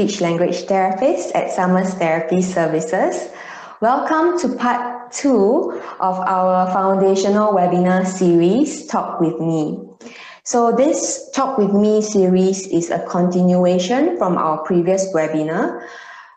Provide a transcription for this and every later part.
speech language therapist at Summer's Therapy Services. Welcome to part two of our foundational webinar series, Talk With Me. So this Talk With Me series is a continuation from our previous webinar.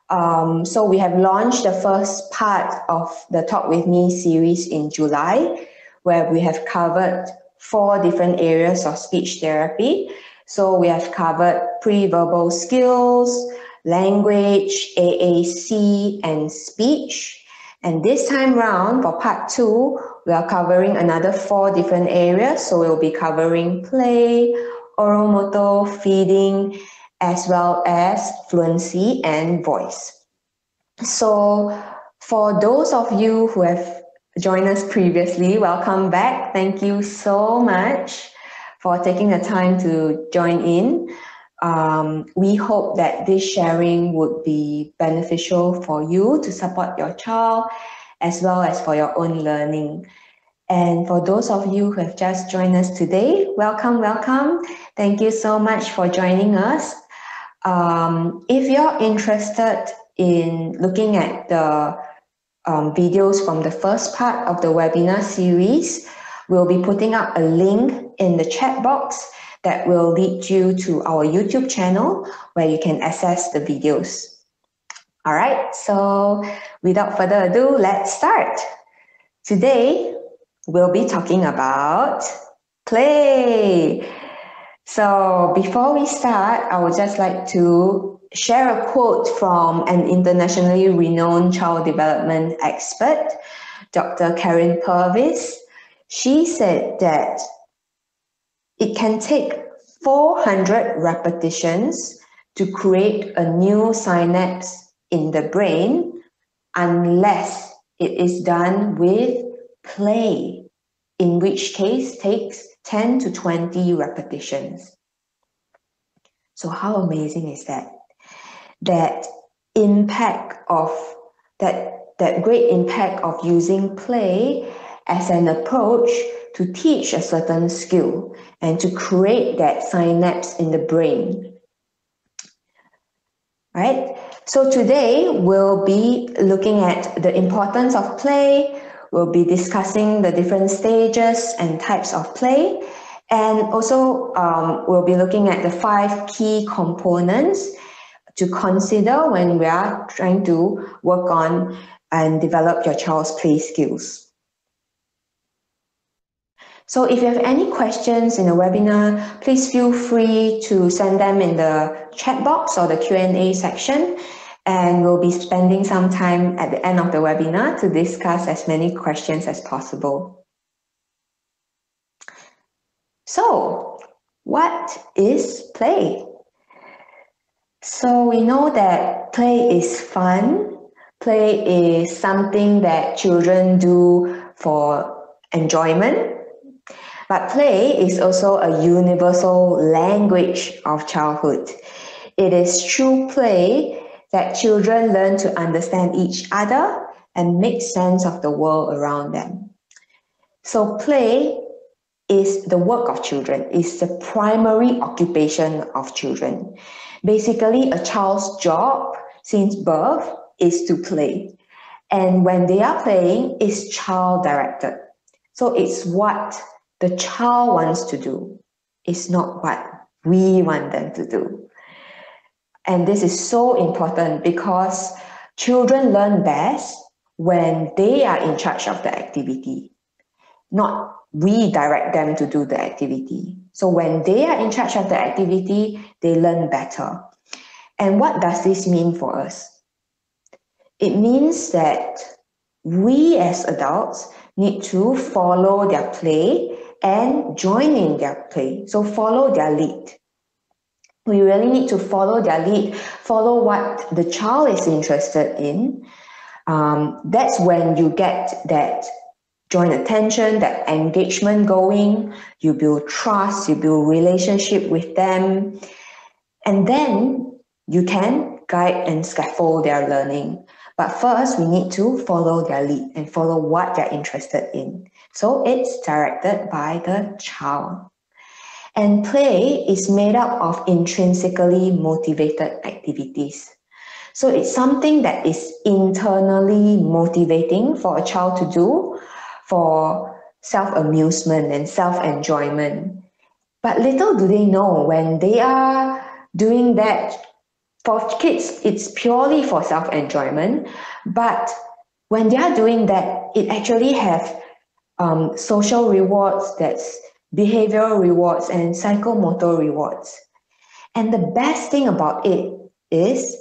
Um, so we have launched the first part of the Talk With Me series in July, where we have covered four different areas of speech therapy. So we have covered pre-verbal skills, language, AAC, and speech. And this time round, for part two, we are covering another four different areas. So we'll be covering play, oral motor, feeding, as well as fluency and voice. So for those of you who have joined us previously, welcome back. Thank you so much for taking the time to join in. Um, we hope that this sharing would be beneficial for you to support your child as well as for your own learning. And for those of you who have just joined us today, welcome, welcome. Thank you so much for joining us. Um, if you're interested in looking at the um, videos from the first part of the webinar series, we'll be putting up a link in the chat box that will lead you to our YouTube channel where you can access the videos. All right, so without further ado, let's start. Today, we'll be talking about play. So before we start, I would just like to share a quote from an internationally renowned child development expert, Dr. Karyn Purvis. She said that it can take 400 repetitions to create a new synapse in the brain unless it is done with play, in which case takes 10 to 20 repetitions. So how amazing is that? That impact of that that great impact of using play as an approach to teach a certain skill and to create that synapse in the brain. Right? So today we'll be looking at the importance of play, we'll be discussing the different stages and types of play, and also um, we'll be looking at the five key components to consider when we are trying to work on and develop your child's play skills. So if you have any questions in the webinar, please feel free to send them in the chat box or the Q&A section. And we'll be spending some time at the end of the webinar to discuss as many questions as possible. So what is play? So we know that play is fun. Play is something that children do for enjoyment but play is also a universal language of childhood. It is through play that children learn to understand each other and make sense of the world around them. So play is the work of children, is the primary occupation of children. Basically, a child's job since birth is to play. And when they are playing, it's child directed. So it's what the child wants to do is not what we want them to do. And this is so important because children learn best when they are in charge of the activity, not we direct them to do the activity. So when they are in charge of the activity, they learn better. And what does this mean for us? It means that we as adults need to follow their play and join in their play. So follow their lead. We really need to follow their lead, follow what the child is interested in. Um, that's when you get that joint attention, that engagement going, you build trust, you build relationship with them, and then you can guide and scaffold their learning. But first, we need to follow their lead and follow what they're interested in. So it's directed by the child. And play is made up of intrinsically motivated activities. So it's something that is internally motivating for a child to do for self-amusement and self-enjoyment. But little do they know when they are doing that, for kids, it's purely for self-enjoyment. But when they are doing that, it actually have um, social rewards, that's behavioral rewards and psychomotor rewards. And the best thing about it is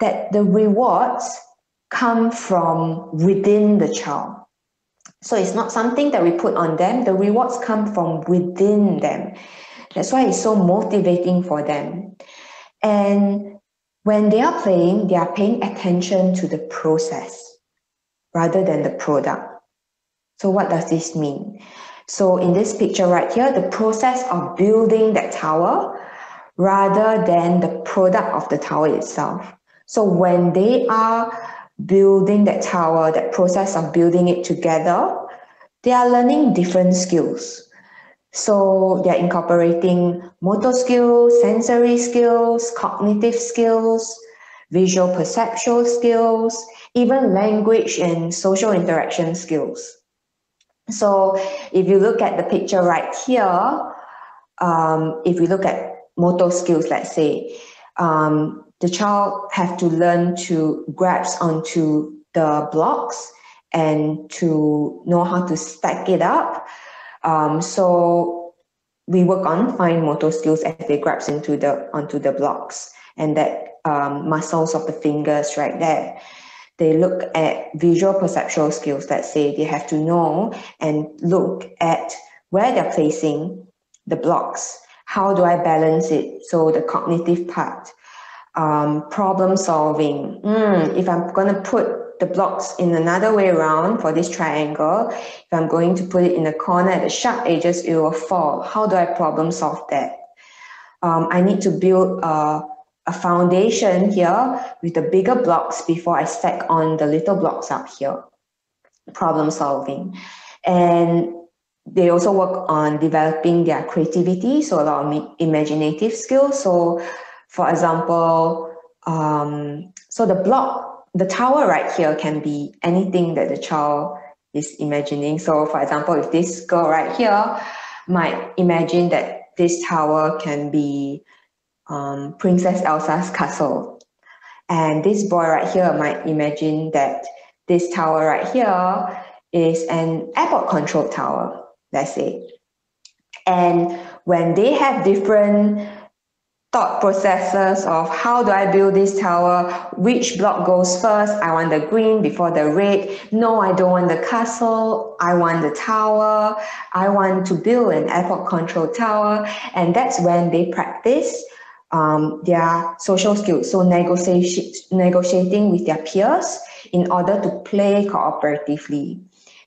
that the rewards come from within the child. So it's not something that we put on them, the rewards come from within them. That's why it's so motivating for them. And when they are playing, they are paying attention to the process rather than the product. So what does this mean? So in this picture right here, the process of building that tower rather than the product of the tower itself. So when they are building that tower, that process of building it together, they are learning different skills. So they're incorporating motor skills, sensory skills, cognitive skills, visual perceptual skills, even language and social interaction skills. So if you look at the picture right here, um, if we look at motor skills, let's say, um, the child have to learn to grasp onto the blocks and to know how to stack it up. Um, so we work on fine motor skills as they grasp into the onto the blocks and that um, muscles of the fingers right there. They look at visual perceptual skills. Let's say they have to know and look at where they're placing the blocks. How do I balance it? So the cognitive part um, problem solving. Mm, if I'm going to put the blocks in another way around for this triangle, if I'm going to put it in the corner at the sharp edges, it will fall. How do I problem solve that? Um, I need to build a, a foundation here with the bigger blocks before I stack on the little blocks up here. Problem solving. And they also work on developing their creativity, so a lot of imaginative skills. So for example, um, so the block, the tower right here can be anything that the child is imagining. So for example, if this girl right here might imagine that this tower can be um, Princess Elsa's castle. And this boy right here might imagine that this tower right here is an airport control tower, let's say. And when they have different thought processes of how do I build this tower, which block goes first, I want the green before the red, no, I don't want the castle, I want the tower, I want to build an airport control tower, and that's when they practice um, their social skills, so negotiating with their peers in order to play cooperatively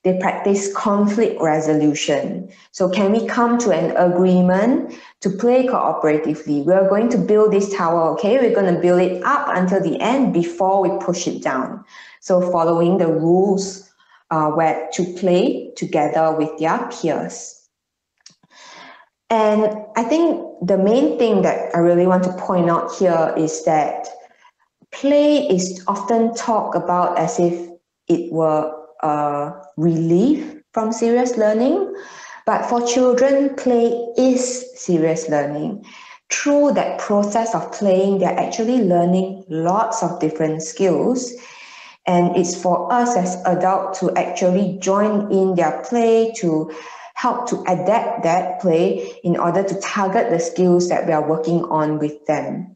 they practice conflict resolution. So can we come to an agreement to play cooperatively? We're going to build this tower, okay? We're going to build it up until the end before we push it down. So following the rules uh, where to play together with their peers. And I think the main thing that I really want to point out here is that play is often talked about as if it were uh, relief from serious learning. But for children, play is serious learning. Through that process of playing, they're actually learning lots of different skills. And it's for us as adults to actually join in their play to help to adapt that play in order to target the skills that we are working on with them.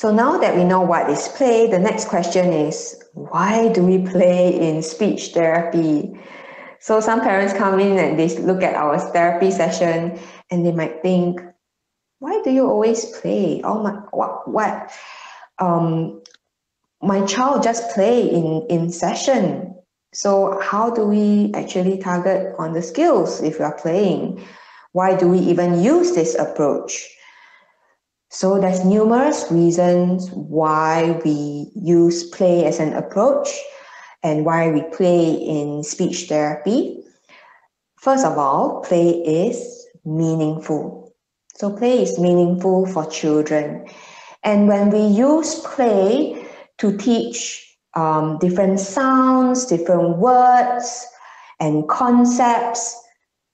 So now that we know what is play, the next question is, why do we play in speech therapy? So some parents come in and they look at our therapy session and they might think, why do you always play? Oh my, what, what? Um, my child just play in, in session. So how do we actually target on the skills if we are playing? Why do we even use this approach? So there's numerous reasons why we use play as an approach and why we play in speech therapy. First of all, play is meaningful. So play is meaningful for children. And when we use play to teach um, different sounds, different words, and concepts,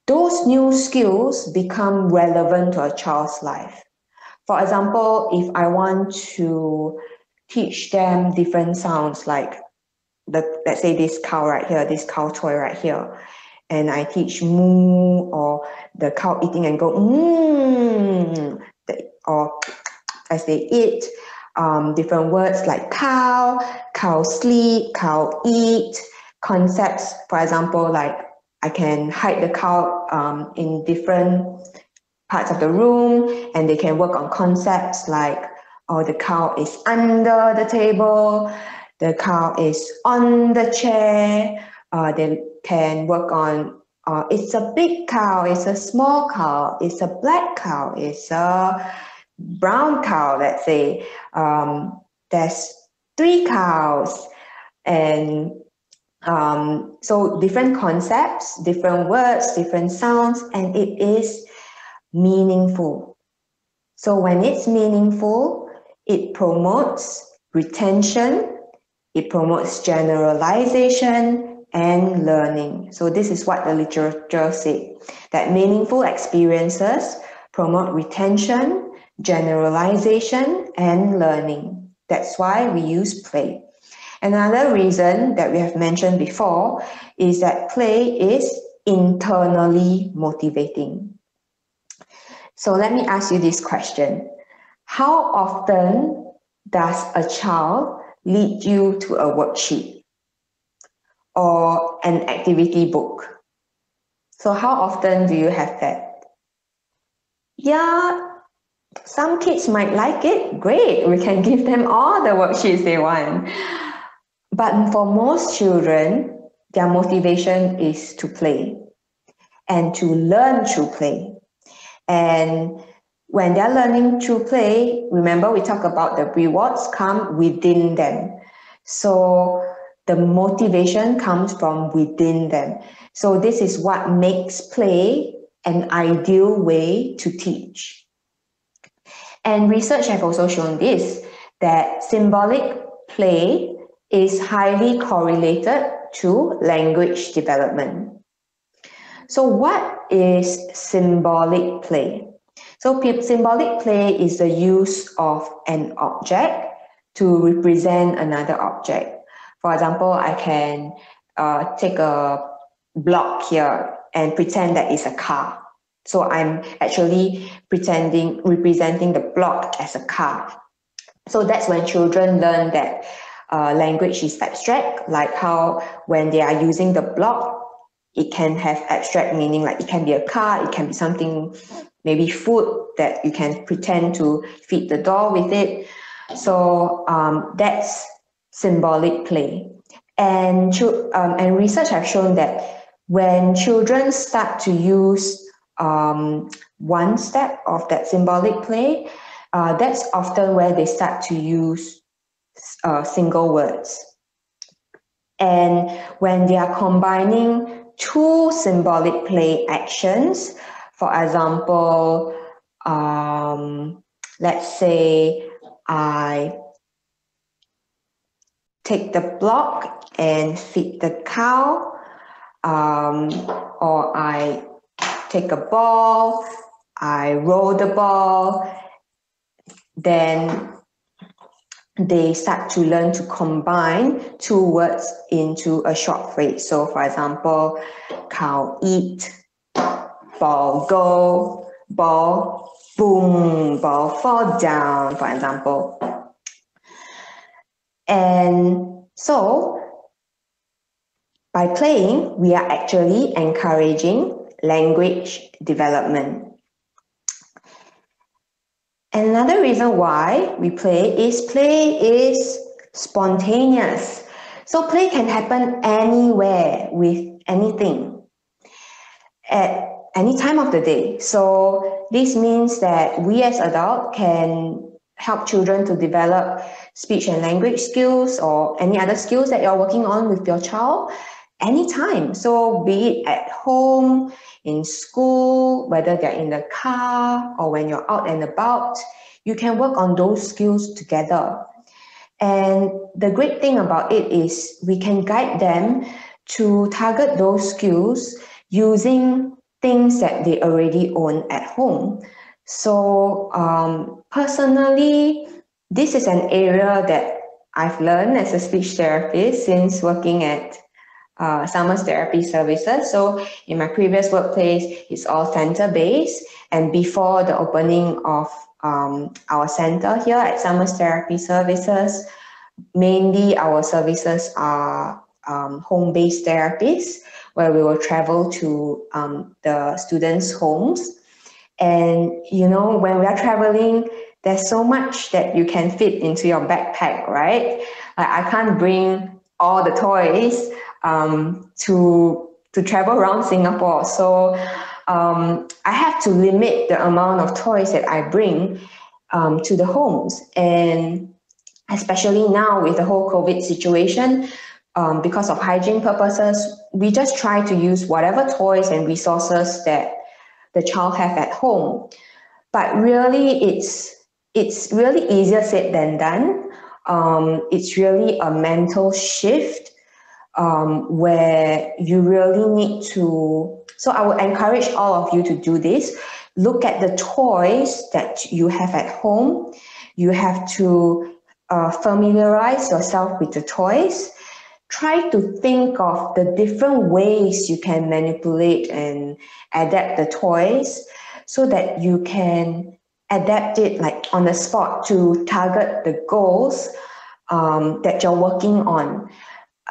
those new skills become relevant to a child's life. For example, if I want to teach them different sounds like the let's say this cow right here, this cow toy right here, and I teach moo or the cow eating and go mmm, or as they eat, um, different words like cow, cow sleep, cow eat, concepts, for example, like I can hide the cow um, in different parts of the room and they can work on concepts like, oh, the cow is under the table, the cow is on the chair. Uh, they can work on uh, it's a big cow, it's a small cow, it's a black cow, it's a brown cow, let's say. Um, there's three cows. And um, so different concepts, different words, different sounds, and it is meaningful. So when it's meaningful, it promotes retention it promotes generalization and learning. So this is what the literature said, that meaningful experiences promote retention, generalization, and learning. That's why we use play. Another reason that we have mentioned before is that play is internally motivating. So let me ask you this question. How often does a child lead you to a worksheet or an activity book. So how often do you have that? Yeah, some kids might like it. Great, we can give them all the worksheets they want. But for most children, their motivation is to play and to learn through play. And when they're learning through play, remember we talk about the rewards come within them. So the motivation comes from within them. So this is what makes play an ideal way to teach. And research have also shown this, that symbolic play is highly correlated to language development. So what is symbolic play? So symbolic play is the use of an object to represent another object. For example, I can uh, take a block here and pretend that it's a car. So I'm actually pretending, representing the block as a car. So that's when children learn that uh, language is abstract, like how when they are using the block, it can have abstract meaning, like it can be a car, it can be something maybe food that you can pretend to feed the doll with it. So um, that's symbolic play. And, um, and research have shown that when children start to use um, one step of that symbolic play, uh, that's often where they start to use uh, single words. And when they are combining two symbolic play actions, for example, um, let's say I take the block and feed the cow, um, or I take a ball, I roll the ball, then they start to learn to combine two words into a short phrase. So for example, cow eat, ball go, ball boom, ball fall down, for example. And so by playing, we are actually encouraging language development. Another reason why we play is play is spontaneous. So play can happen anywhere with anything. At any time of the day. So this means that we as adults can help children to develop speech and language skills or any other skills that you're working on with your child. Anytime. So be it at home, in school, whether they're in the car or when you're out and about, you can work on those skills together. And the great thing about it is we can guide them to target those skills using things that they already own at home. So um, personally, this is an area that I've learned as a speech therapist since working at uh, Summer's Therapy Services. So in my previous workplace, it's all center-based. And before the opening of um, our center here at Summer's Therapy Services, mainly our services are um, home-based therapies, where we will travel to um, the students' homes. And, you know, when we are traveling, there's so much that you can fit into your backpack, right? Like I can't bring all the toys um, to to travel around Singapore. So um, I have to limit the amount of toys that I bring um, to the homes, and especially now with the whole COVID situation, um, because of hygiene purposes, we just try to use whatever toys and resources that the child have at home. But really, it's it's really easier said than done. Um, it's really a mental shift um, where you really need to. So I would encourage all of you to do this. Look at the toys that you have at home. You have to uh, familiarize yourself with the toys. Try to think of the different ways you can manipulate and adapt the toys so that you can adapt it like on the spot to target the goals um, that you're working on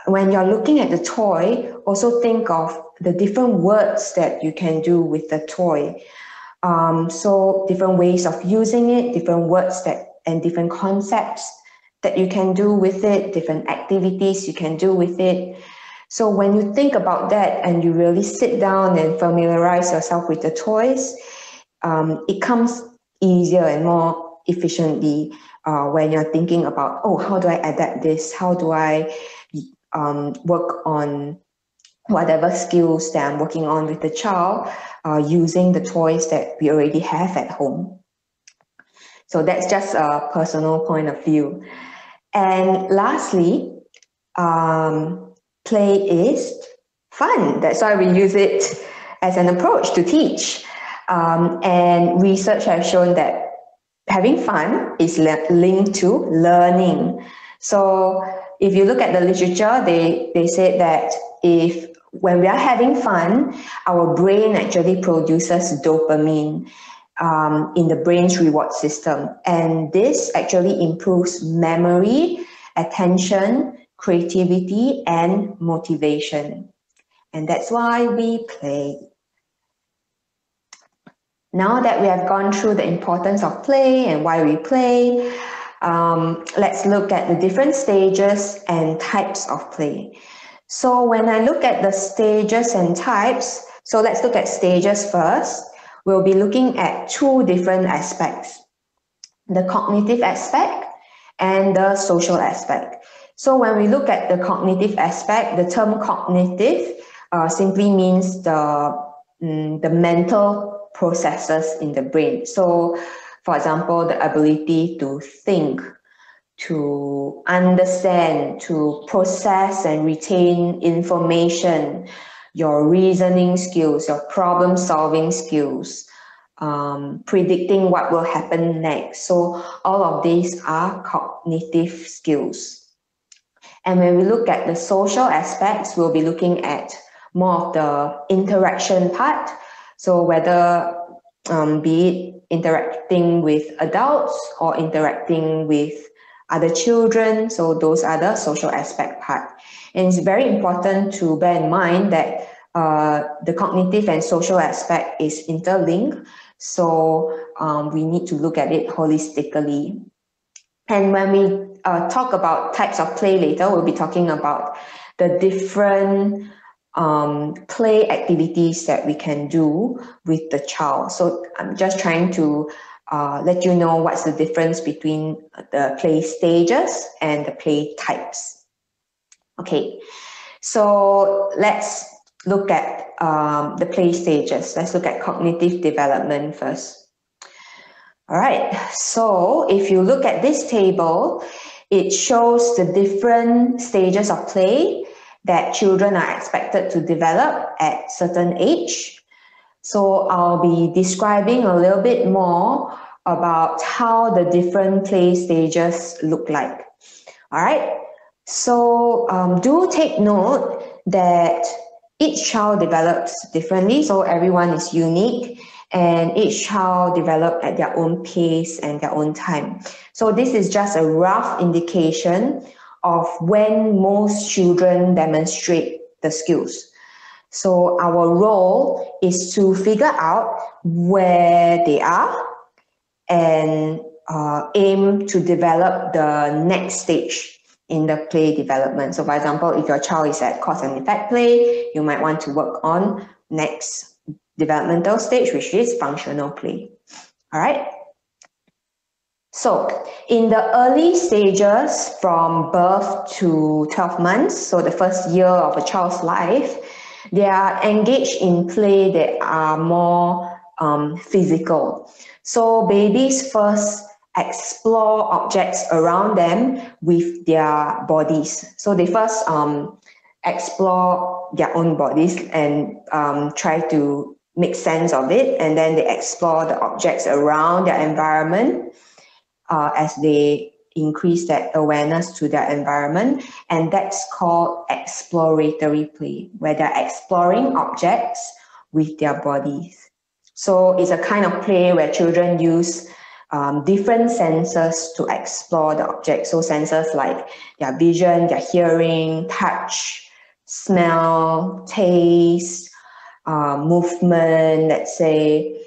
when you're looking at the toy, also think of the different words that you can do with the toy. Um, so different ways of using it, different words that and different concepts that you can do with it, different activities you can do with it. So when you think about that and you really sit down and familiarize yourself with the toys, um, it comes easier and more efficiently uh, when you're thinking about, oh, how do I adapt this? How do I um, work on whatever skills that I'm working on with the child uh, using the toys that we already have at home. So that's just a personal point of view. And lastly, um, play is fun. That's why we use it as an approach to teach. Um, and research has shown that having fun is linked to learning. So if you look at the literature, they, they said that if when we are having fun, our brain actually produces dopamine um, in the brain's reward system. And this actually improves memory, attention, creativity, and motivation. And that's why we play. Now that we have gone through the importance of play and why we play, um, let's look at the different stages and types of play. So when I look at the stages and types, so let's look at stages first. We'll be looking at two different aspects, the cognitive aspect and the social aspect. So when we look at the cognitive aspect, the term cognitive uh, simply means the, mm, the mental processes in the brain. So for example, the ability to think, to understand, to process and retain information, your reasoning skills, your problem solving skills, um, predicting what will happen next. So all of these are cognitive skills. And when we look at the social aspects, we'll be looking at more of the interaction part. So whether um, be it interacting with adults or interacting with other children. So those are the social aspect part. And it's very important to bear in mind that uh, the cognitive and social aspect is interlinked. So um, we need to look at it holistically. And when we uh, talk about types of play later, we'll be talking about the different um, play activities that we can do with the child. So I'm just trying to uh, let you know what's the difference between the play stages and the play types. Okay, So let's look at um, the play stages. Let's look at cognitive development first. All right, so if you look at this table, it shows the different stages of play that children are expected to develop at certain age. So I'll be describing a little bit more about how the different play stages look like. All right, so um, do take note that each child develops differently, so everyone is unique and each child develop at their own pace and their own time. So this is just a rough indication of when most children demonstrate the skills. So our role is to figure out where they are and uh, aim to develop the next stage in the play development. So for example, if your child is at cause and effect play, you might want to work on next developmental stage, which is functional play. All right. So in the early stages from birth to 12 months, so the first year of a child's life, they are engaged in play that are more um, physical. So babies first explore objects around them with their bodies. So they first um, explore their own bodies and um, try to make sense of it, and then they explore the objects around their environment uh, as they increase that awareness to their environment, and that's called exploratory play, where they're exploring objects with their bodies. So it's a kind of play where children use um, different senses to explore the object. So senses like their vision, their hearing, touch, smell, taste, uh, movement, let's say.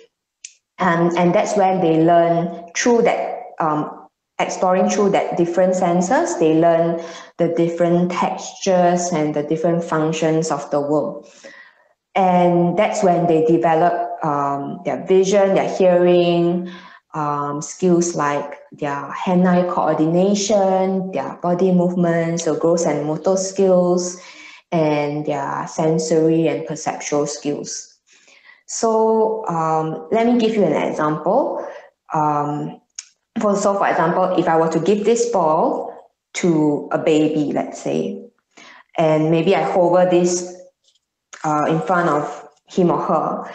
And, and that's when they learn through that, um, exploring through that different senses, they learn the different textures and the different functions of the world. And that's when they develop um, their vision, their hearing, um, skills like their hand-eye coordination, their body movements, so gross and motor skills, and their sensory and perceptual skills. So um, let me give you an example. Um, for, so for example, if I were to give this ball to a baby, let's say, and maybe I hover this uh, in front of him or her,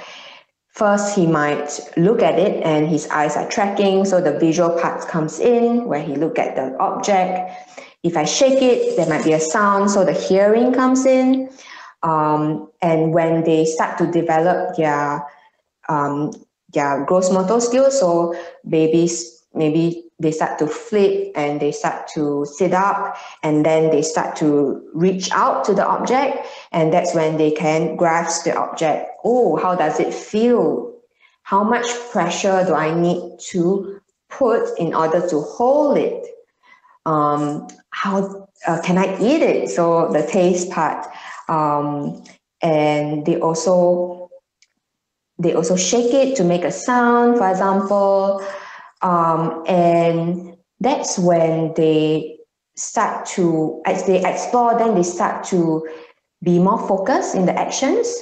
First, he might look at it and his eyes are tracking, so the visual part comes in where he look at the object. If I shake it, there might be a sound, so the hearing comes in. Um, and when they start to develop their um, their gross motor skills, so babies maybe they start to flip and they start to sit up and then they start to reach out to the object and that's when they can grasp the object. Oh how does it feel? How much pressure do i need to put in order to hold it? Um, how uh, can i eat it? So the taste part. Um, and they also they also shake it to make a sound. For example um, and that's when they start to, as they explore, then they start to be more focused in the actions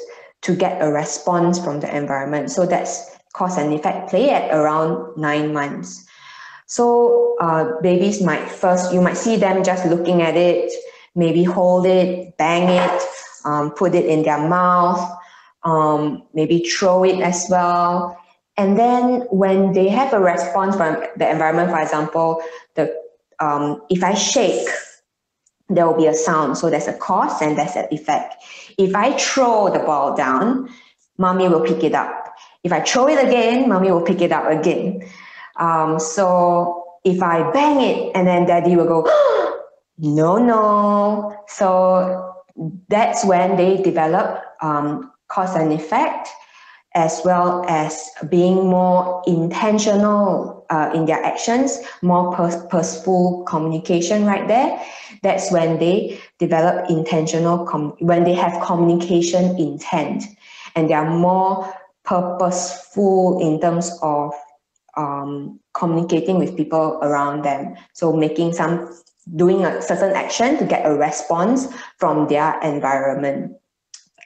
to get a response from the environment. So that's cause and effect play at around nine months. So uh, babies might first, you might see them just looking at it, maybe hold it, bang it, um, put it in their mouth, um, maybe throw it as well. And then when they have a response from the environment, for example, the um, if I shake, there will be a sound. So there's a cause and there's an effect. If I throw the ball down, mommy will pick it up. If I throw it again, mommy will pick it up again. Um, so if I bang it and then daddy will go, no, no. So that's when they develop um, cause and effect as well as being more intentional uh, in their actions, more purposeful communication right there. That's when they develop intentional, when they have communication intent and they are more purposeful in terms of um, communicating with people around them. So making some doing a certain action to get a response from their environment.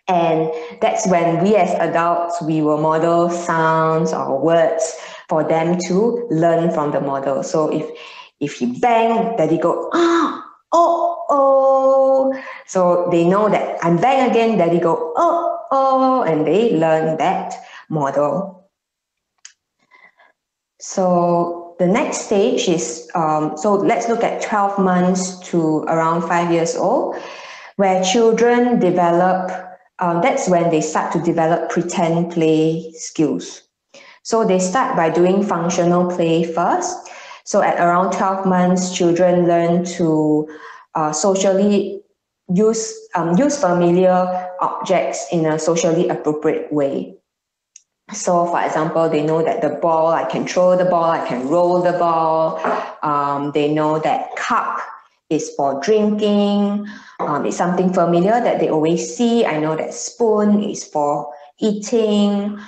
And that's when we as adults, we will model sounds or words for them to learn from the model. So if if you bang, daddy go, ah, oh, oh. So they know that I'm bang again, daddy go, oh, oh, and they learn that model. So the next stage is, um, so let's look at 12 months to around five years old, where children develop, um, that's when they start to develop pretend play skills. So they start by doing functional play first. So at around 12 months, children learn to uh, socially use, um, use familiar objects in a socially appropriate way. So for example, they know that the ball, I can throw the ball, I can roll the ball. Um, they know that cup is for drinking. Um, it's something familiar that they always see. I know that spoon is for eating.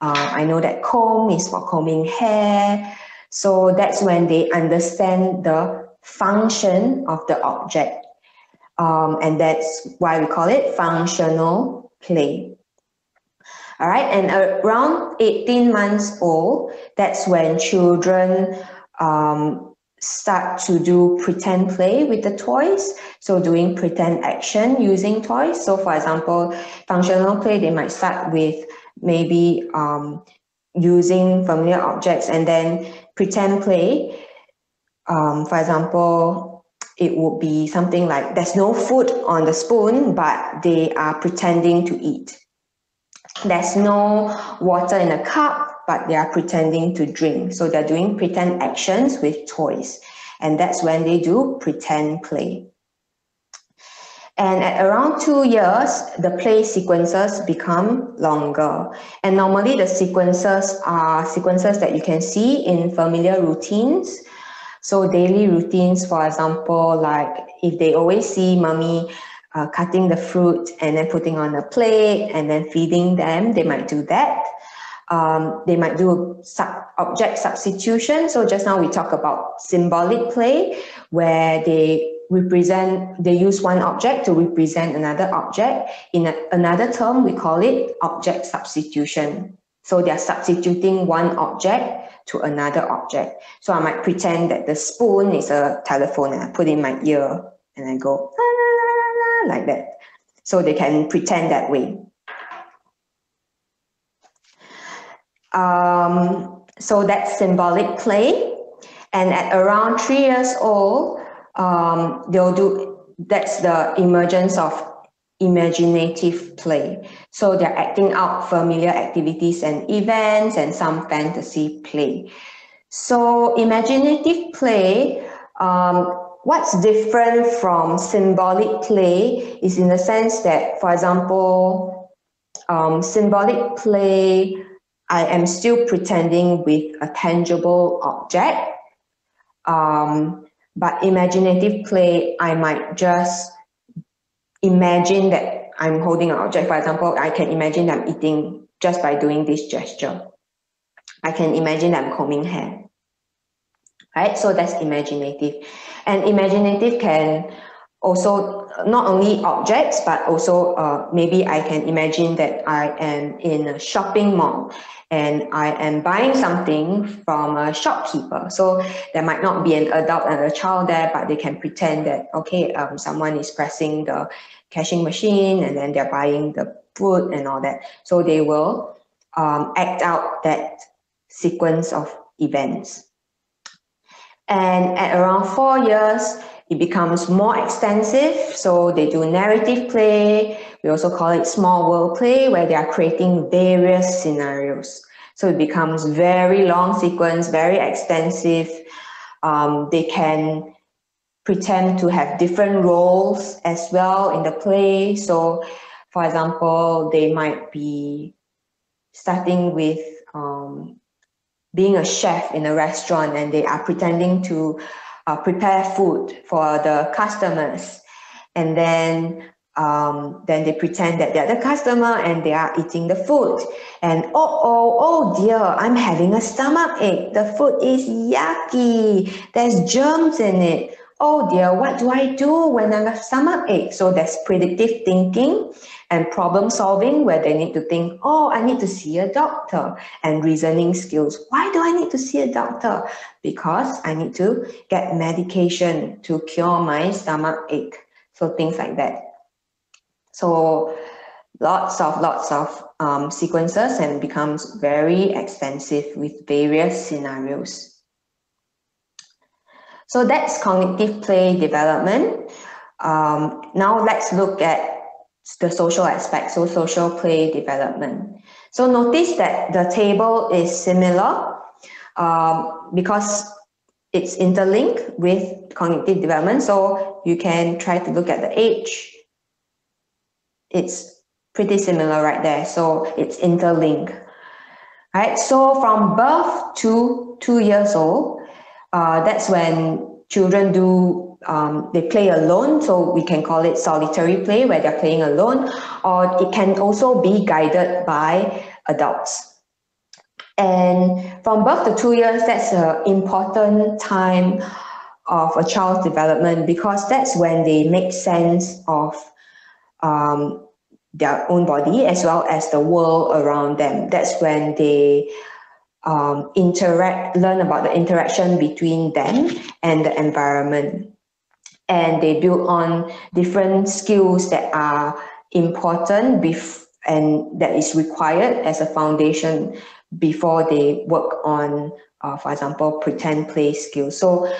Uh, I know that comb is for combing hair. So that's when they understand the function of the object. Um, and that's why we call it functional play. All right, and around 18 months old, that's when children um, start to do pretend play with the toys. So doing pretend action using toys. So for example, functional play, they might start with maybe um, using familiar objects and then pretend play. Um, for example, it would be something like there's no food on the spoon, but they are pretending to eat. There's no water in a cup, but they are pretending to drink. So they're doing pretend actions with toys. And that's when they do pretend play. And at around two years, the play sequences become longer. And normally the sequences are sequences that you can see in familiar routines. So daily routines, for example, like if they always see mommy uh, cutting the fruit and then putting on a plate and then feeding them, they might do that. Um, they might do sub object substitution. So just now we talk about symbolic play, where they represent, they use one object to represent another object. In a, another term, we call it object substitution. So they're substituting one object to another object. So I might pretend that the spoon is a telephone and I put in my ear and I go, like that. So they can pretend that way. Um, so that's symbolic play. And at around three years old, um, they'll do, that's the emergence of imaginative play. So they're acting out familiar activities and events and some fantasy play. So imaginative play um, what's different from symbolic play is in the sense that, for example, um, symbolic play, I am still pretending with a tangible object. Um, but imaginative play, I might just imagine that I'm holding an object. For example, I can imagine I'm eating just by doing this gesture. I can imagine I'm combing hair. Right? So that's imaginative. And imaginative can also not only objects, but also uh, maybe I can imagine that I am in a shopping mall and I am buying something from a shopkeeper. So there might not be an adult and a child there, but they can pretend that, okay, um, someone is pressing the cashing machine and then they're buying the food and all that. So they will um, act out that sequence of events. And at around four years, it becomes more extensive. So they do narrative play. We also call it small world play, where they are creating various scenarios. So it becomes very long sequence, very extensive. Um, they can pretend to have different roles as well in the play. So, for example, they might be starting with um, being a chef in a restaurant and they are pretending to uh, prepare food for the customers. And then um, then they pretend that they're the customer and they are eating the food. And oh oh oh dear i'm having a stomach ache the food is yucky. There's germs in it oh dear, what do I do when I have stomach ache? So there's predictive thinking and problem solving where they need to think, oh, I need to see a doctor and reasoning skills. Why do I need to see a doctor? Because I need to get medication to cure my stomach ache. So things like that. So lots of lots of um, sequences and becomes very extensive with various scenarios. So that's cognitive play development. Um, now let's look at the social aspect, so social play development. So notice that the table is similar um, because it's interlinked with cognitive development. So you can try to look at the age. It's pretty similar right there. So it's interlinked. Right. So from birth to two years old, uh, that's when children do um, they play alone so we can call it solitary play where they're playing alone or it can also be guided by adults. And from birth to two years that's an important time of a child's development because that's when they make sense of um, their own body as well as the world around them. That's when they um, interact, learn about the interaction between them and the environment. And they build on different skills that are important bef- and that is required as a foundation before they work on, uh, for example, pretend play skills. So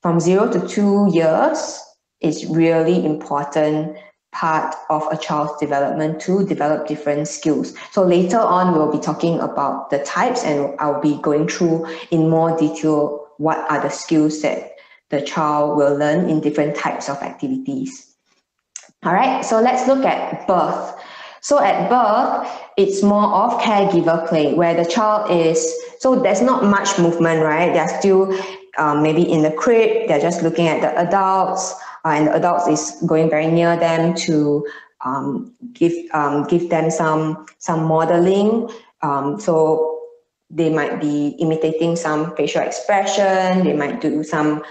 from zero to two years is really important part of a child's development to develop different skills. So later on, we'll be talking about the types and I'll be going through in more detail what are the skills that the child will learn in different types of activities. All right, so let's look at birth. So at birth, it's more of caregiver play where the child is, so there's not much movement, right? They're still um, maybe in the crib, they're just looking at the adults, and adults is going very near them to um, give um, give them some some modeling. Um, so they might be imitating some facial expression. They might do some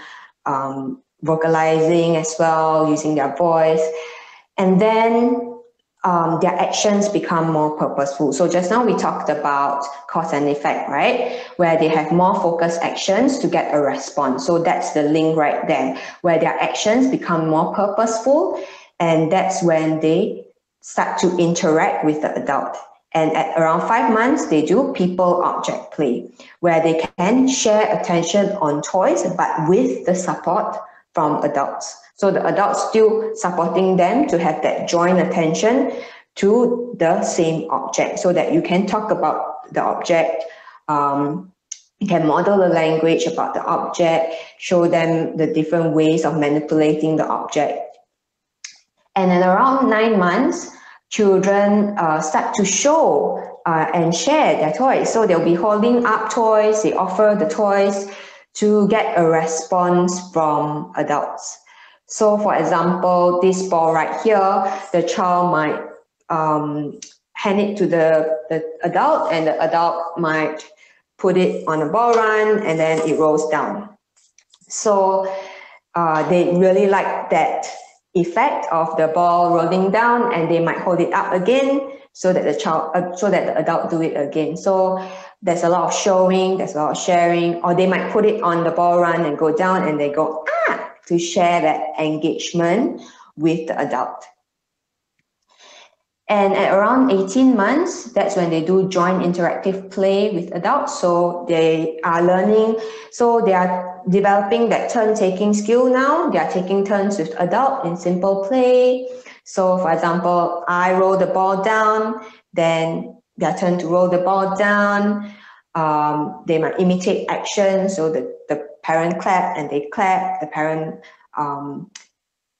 um, vocalizing as well using their voice, and then um, their actions become more purposeful. So just now we talked about cause and effect, right? Where they have more focused actions to get a response. So that's the link right there, where their actions become more purposeful. And that's when they start to interact with the adult. And at around five months, they do people object play, where they can share attention on toys, but with the support from adults. So the adults still supporting them to have that joint attention to the same object so that you can talk about the object, um, you can model the language about the object, show them the different ways of manipulating the object. And then around nine months, children uh, start to show uh, and share their toys. So they'll be holding up toys, they offer the toys to get a response from adults. So for example, this ball right here, the child might um, hand it to the, the adult and the adult might put it on a ball run and then it rolls down. So uh, they really like that effect of the ball rolling down and they might hold it up again so that the child, uh, so that the adult do it again. So there's a lot of showing, there's a lot of sharing, or they might put it on the ball run and go down and they go, ah, to share that engagement with the adult. And at around 18 months, that's when they do joint interactive play with adults. So they are learning, so they are developing that turn taking skill now. They are taking turns with adult in simple play. So for example, I roll the ball down, then their turn to roll the ball down. Um, they might imitate action. So the, the parent clap and they clap, the parent um,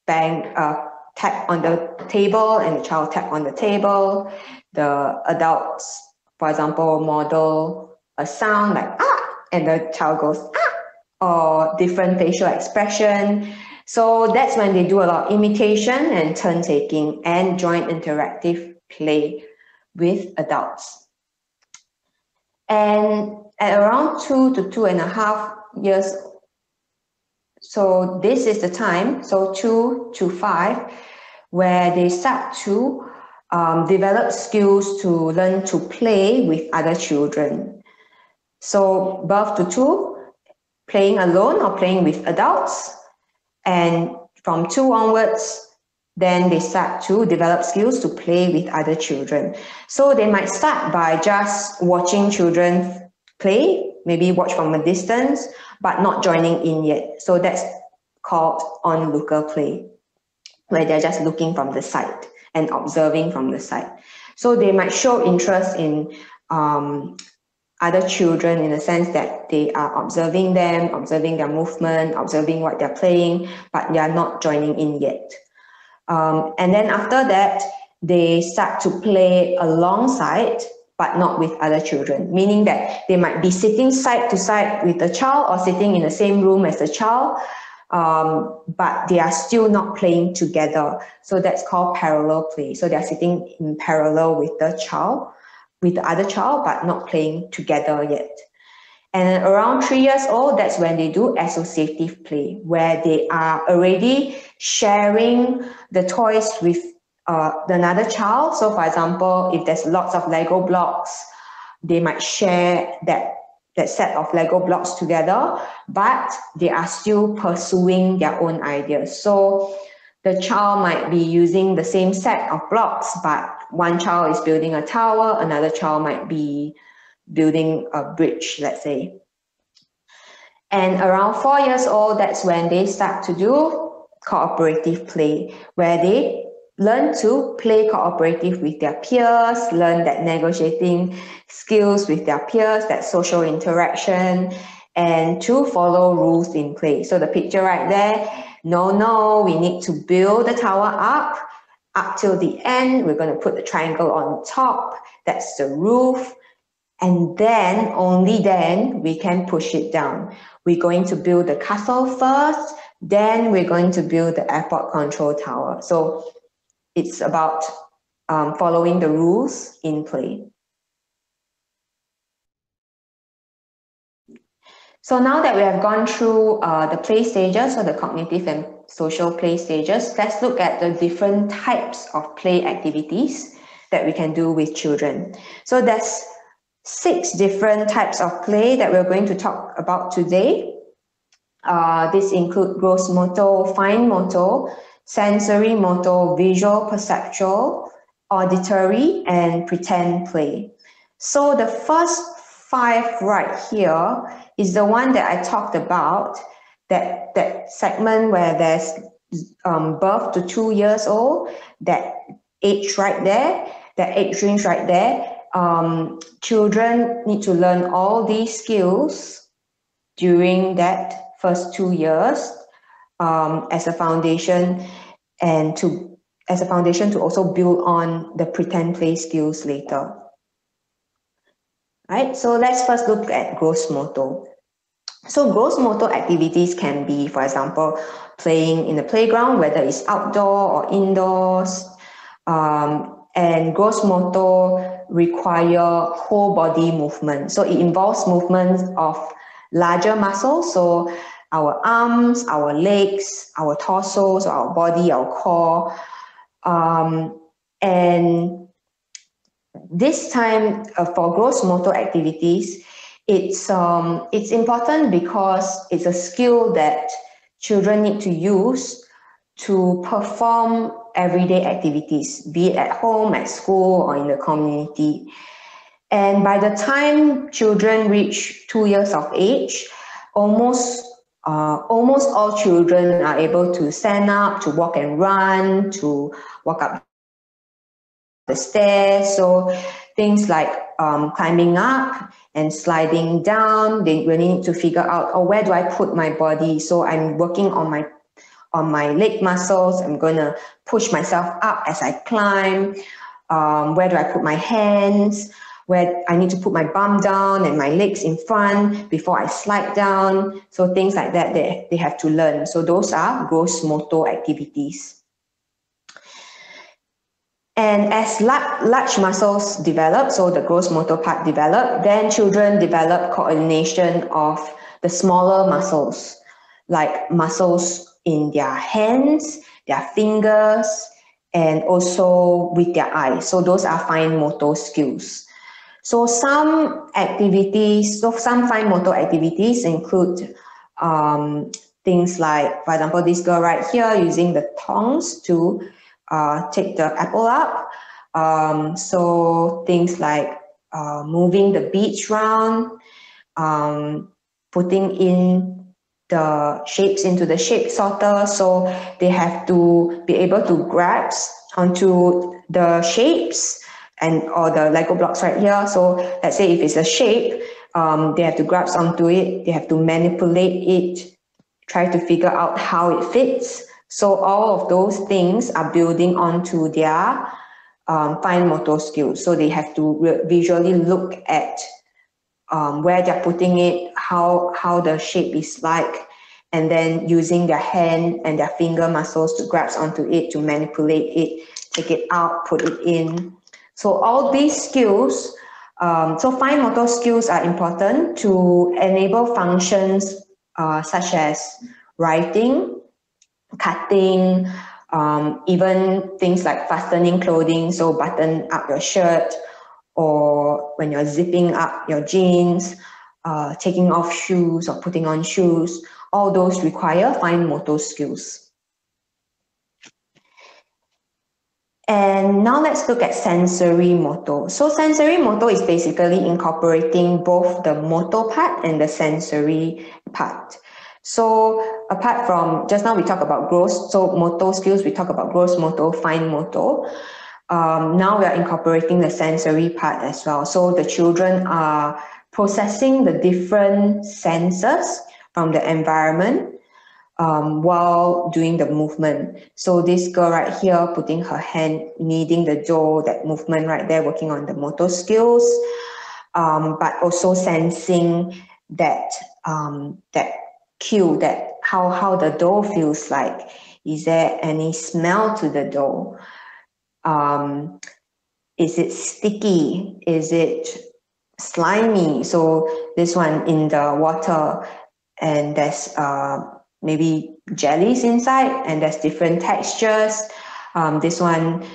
bang, uh, tap on the table and the child tap on the table. The adults, for example, model a sound like ah, and the child goes ah, or different facial expression. So that's when they do a lot of imitation and turn taking and joint interactive play with adults. And at around two to two and a half years So this is the time, so two to five, where they start to um, develop skills to learn to play with other children. So birth to two, playing alone or playing with adults. And from two onwards, then they start to develop skills to play with other children. So they might start by just watching children play, maybe watch from a distance, but not joining in yet. So that's called onlooker play, where they're just looking from the side and observing from the side. So they might show interest in um, other children in the sense that they are observing them, observing their movement, observing what they're playing, but they are not joining in yet. Um, and then after that, they start to play alongside, but not with other children, meaning that they might be sitting side to side with the child or sitting in the same room as the child, um, but they are still not playing together. So that's called parallel play. So they're sitting in parallel with the child, with the other child, but not playing together yet. And around three years old, that's when they do associative play, where they are already sharing the toys with uh, another child. So for example, if there's lots of Lego blocks, they might share that, that set of Lego blocks together, but they are still pursuing their own ideas. So the child might be using the same set of blocks, but one child is building a tower, another child might be building a bridge, let's say. And around four years old, that's when they start to do cooperative play, where they learn to play cooperative with their peers, learn that negotiating skills with their peers, that social interaction, and to follow rules in play. So the picture right there, no, no, we need to build the tower up, up till the end. We're going to put the triangle on top. That's the roof. And then, only then, we can push it down. We're going to build the castle first, then we're going to build the airport control tower. So it's about um, following the rules in play. So now that we have gone through uh, the play stages, or the cognitive and social play stages, let's look at the different types of play activities that we can do with children. So there's six different types of play that we're going to talk about today. Uh, this include gross motor, fine motor, sensory motor, visual perceptual, auditory, and pretend play. So the first five right here is the one that I talked about, that, that segment where there's um, birth to two years old, that age right there, that age range right there, um, children need to learn all these skills during that first two years um, as a foundation and to as a foundation to also build on the pretend play skills later. Right, so let's first look at gross motor. So gross motor activities can be, for example, playing in the playground, whether it's outdoor or indoors, um, and gross motor require whole body movement. So it involves movements of larger muscles. So our arms, our legs, our torso, so our body, our core. Um, and this time uh, for gross motor activities, it's, um, it's important because it's a skill that children need to use to perform everyday activities, be it at home, at school, or in the community. And by the time children reach two years of age, almost uh, almost all children are able to stand up, to walk and run, to walk up the stairs. So things like um, climbing up and sliding down, they really need to figure out, oh, where do I put my body? So I'm working on my on my leg muscles. I'm going to push myself up as I climb. Um, where do I put my hands? Where I need to put my bum down and my legs in front before I slide down. So things like that, they, they have to learn. So those are gross motor activities. And as large, large muscles develop, so the gross motor part develop, then children develop coordination of the smaller muscles like muscles in their hands, their fingers, and also with their eyes. So those are fine motor skills. So some activities, so some fine motor activities include um, things like, for example, this girl right here using the tongs to uh, take the apple up. Um, so things like uh, moving the beach round, um, putting in the shapes into the shape sorter. So they have to be able to grasp onto the shapes and or the Lego blocks right here. So let's say if it's a shape, um, they have to grasp onto it, they have to manipulate it, try to figure out how it fits. So all of those things are building onto their um, fine motor skills. So they have to visually look at um, where they're putting it, how, how the shape is like, and then using their hand and their finger muscles to grasp onto it, to manipulate it, take it out, put it in. So all these skills, um, so fine motor skills are important to enable functions uh, such as writing, cutting, um, even things like fastening clothing, so button up your shirt, or when you're zipping up your jeans, uh, taking off shoes or putting on shoes, all those require fine motor skills. And now let's look at sensory motor. So sensory motor is basically incorporating both the motor part and the sensory part. So apart from just now we talk about gross, so motor skills, we talk about gross motor, fine motor. Um, now we are incorporating the sensory part as well. So the children are processing the different senses from the environment um, while doing the movement. So this girl right here putting her hand, kneading the dough, that movement right there, working on the motor skills, um, but also sensing that um, that cue, that how, how the dough feels like. Is there any smell to the dough? Um, is it sticky? Is it slimy? So this one in the water and there's uh, maybe jellies inside and there's different textures. Um, this one,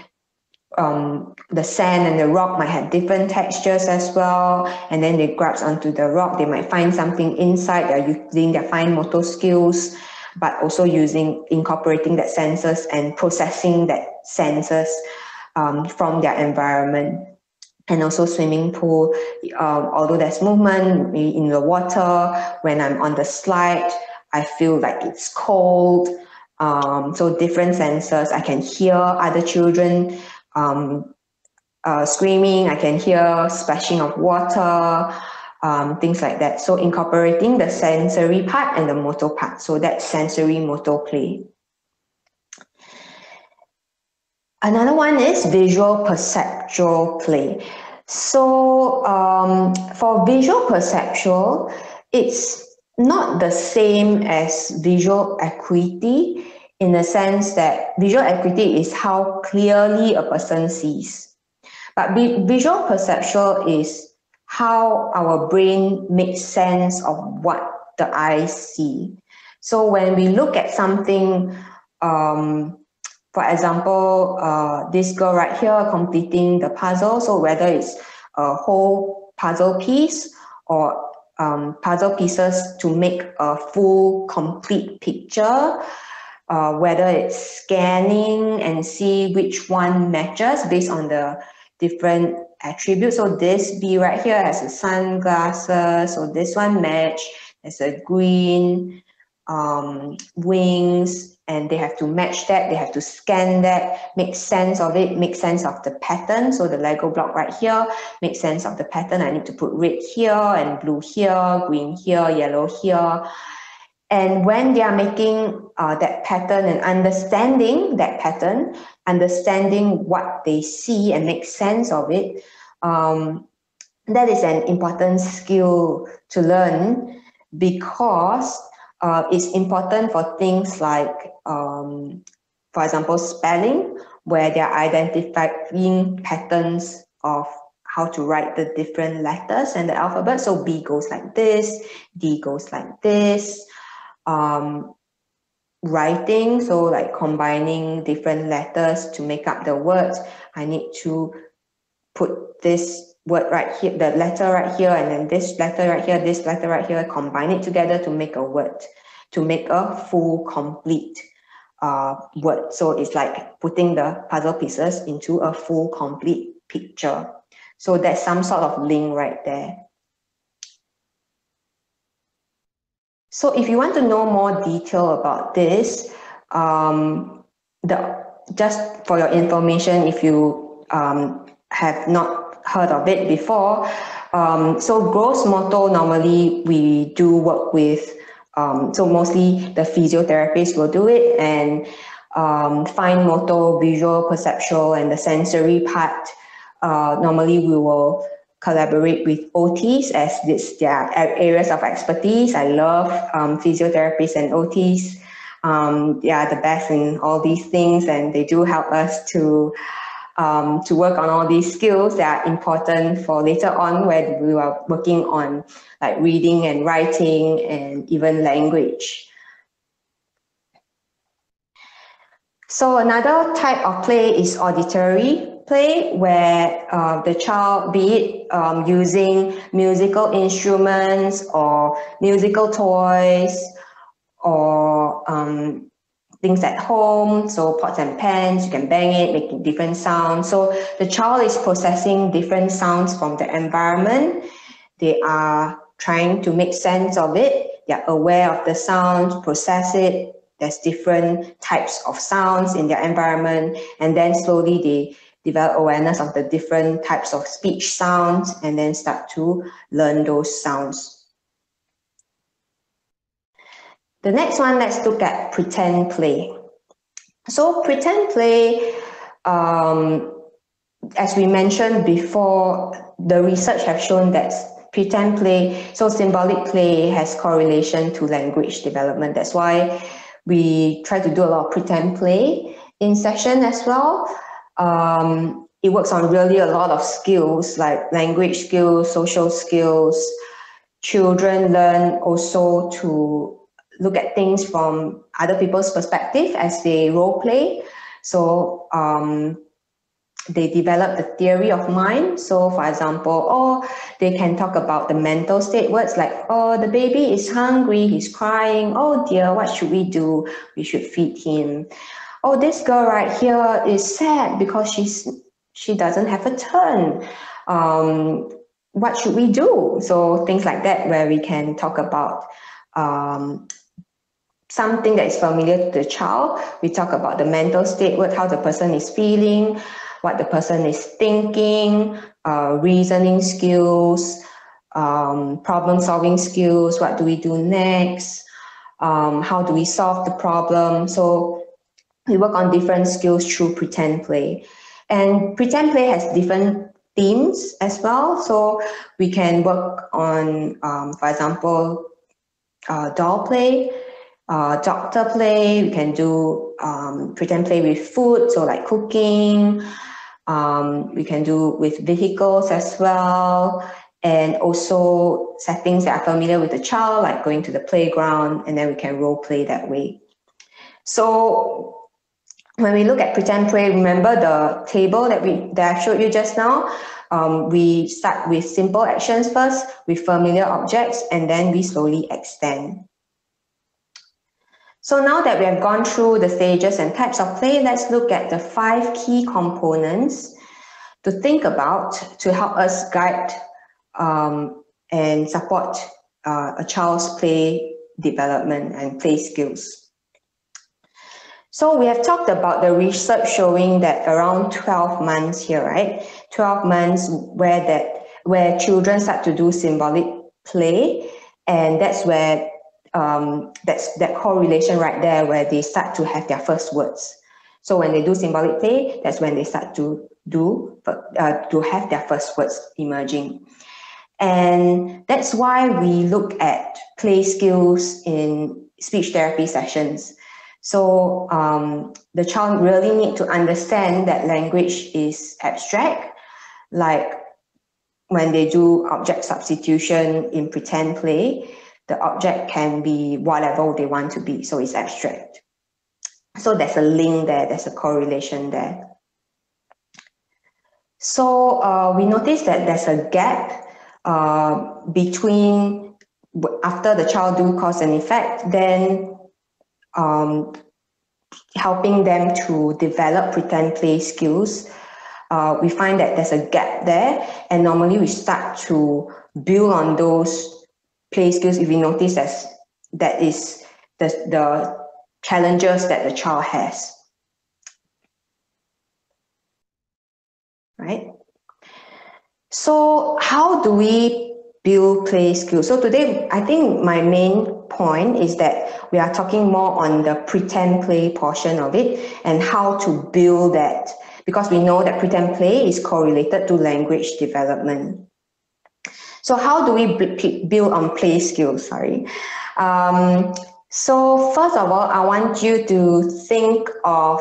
um, the sand and the rock might have different textures as well. And then they grab onto the rock, they might find something inside, they're using their fine motor skills, but also using, incorporating that senses and processing that senses um, from their environment and also swimming pool, um, although there's movement in the water, when I'm on the slide, I feel like it's cold. Um, so different senses. I can hear other children um, uh, screaming. I can hear splashing of water, um, things like that. So incorporating the sensory part and the motor part. So that's sensory motor play. Another one is visual perceptual play. So um, for visual perceptual, it's not the same as visual acuity in the sense that visual acuity is how clearly a person sees. But visual perceptual is how our brain makes sense of what the eyes see. So when we look at something um, for example, uh, this girl right here completing the puzzle. So whether it's a whole puzzle piece or um, puzzle pieces to make a full complete picture, uh, whether it's scanning and see which one matches based on the different attributes. So this bee right here has a sunglasses, so this one match, there's a green um, wings, and they have to match that, they have to scan that, make sense of it, make sense of the pattern. So the Lego block right here, make sense of the pattern. I need to put red here and blue here, green here, yellow here. And when they are making uh, that pattern and understanding that pattern, understanding what they see and make sense of it, um, that is an important skill to learn because uh, it's important for things like, um, for example, spelling, where they're identifying patterns of how to write the different letters and the alphabet. So B goes like this, D goes like this. um, writing, so like combining different letters to make up the words. I need to put this word right here, the letter right here, and then this letter right here, this letter right here, combine it together to make a word, to make a full, complete uh, word. So it's like putting the puzzle pieces into a full, complete picture. So that's some sort of link right there. So if you want to know more detail about this, um, the just for your information, if you um, have not heard of it before, um, so gross motor normally we do work with, um, so mostly the physiotherapist will do it and um, fine motor, visual, perceptual, and the sensory part, uh, normally we will collaborate with OTs as this their areas of expertise. I love um, physiotherapists and OTs. Um, they are the best in all these things and they do help us to um, to work on all these skills that are important for later on when we are working on like reading and writing and even language. So another type of play is auditory play where uh, the child, be it um, using musical instruments or musical toys or um, things at home, so pots and pans, you can bang it, making different sounds. So the child is processing different sounds from the environment. They are trying to make sense of it. They're aware of the sounds, process it. There's different types of sounds in their environment. And then slowly they develop awareness of the different types of speech sounds and then start to learn those sounds. The next one, let's look at pretend play. So pretend play, um, as we mentioned before, the research have shown that pretend play, so symbolic play has correlation to language development. That's why we try to do a lot of pretend play in session as well um, it works on really a lot of skills like language skills, social skills. Children learn also to look at things from other people's perspective as they role play. So um, they develop the theory of mind. So for example, oh, they can talk about the mental state words like, oh, the baby is hungry, he's crying. Oh dear, what should we do? We should feed him oh, this girl right here is sad because she's she doesn't have a turn. Um, what should we do? So things like that, where we can talk about um, something that is familiar to the child. We talk about the mental state, what how the person is feeling, what the person is thinking, uh, reasoning skills, um, problem solving skills. What do we do next? Um, how do we solve the problem? So we work on different skills through pretend play. And pretend play has different themes as well. So we can work on, um, for example, uh, doll play, uh, doctor play. We can do um, pretend play with food, so like cooking. Um, we can do with vehicles as well. And also settings that are familiar with the child, like going to the playground, and then we can role play that way. So when we look at pretend play, remember the table that we that I showed you just now? Um, we start with simple actions first, with familiar objects, and then we slowly extend. So now that we have gone through the stages and types of play, let's look at the five key components to think about to help us guide um, and support uh, a child's play development and play skills. So we have talked about the research showing that around 12 months here, right? 12 months where that where children start to do symbolic play, and that's where um, that's that correlation right there where they start to have their first words. So when they do symbolic play, that's when they start to do uh, to have their first words emerging. And that's why we look at play skills in speech therapy sessions so um, the child really need to understand that language is abstract, like when they do object substitution in pretend play, the object can be whatever they want to be, so it's abstract. So there's a link there, there's a correlation there. So uh, we notice that there's a gap uh, between after the child do cause and effect, then um, helping them to develop pretend play skills. Uh, we find that there's a gap there, and normally we start to build on those play skills if we notice that that is the, the challenges that the child has. Right? So how do we build play skills? So today, I think my main point is that we are talking more on the pretend play portion of it and how to build that because we know that pretend play is correlated to language development. So how do we build on play skills? Sorry. Um, so first of all, I want you to think of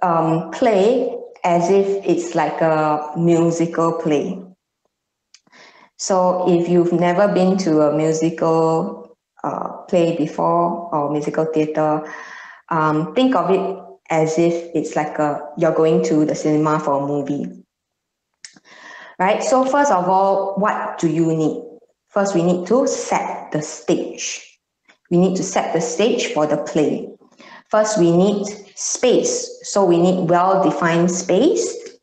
um, play as if it's like a musical play. So if you've never been to a musical uh, play before or musical theater, um, think of it as if it's like a you're going to the cinema for a movie. Right? So first of all, what do you need? First, we need to set the stage. We need to set the stage for the play. First, we need space. So we need well-defined space.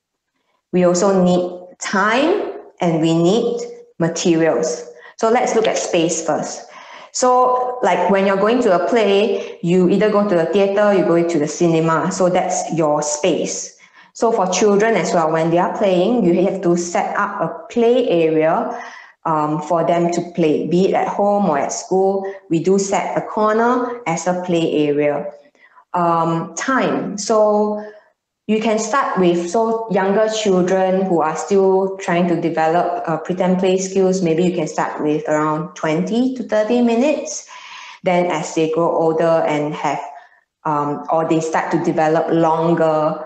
We also need time and we need materials. So let's look at space first. So like when you're going to a play, you either go to the theater, you go to the cinema. So that's your space. So for children as well, when they are playing, you have to set up a play area um, for them to play, be it at home or at school. We do set a corner as a play area um, time. So you can start with so younger children who are still trying to develop uh, pretend play skills. Maybe you can start with around 20 to 30 minutes. Then as they grow older and have, um, or they start to develop longer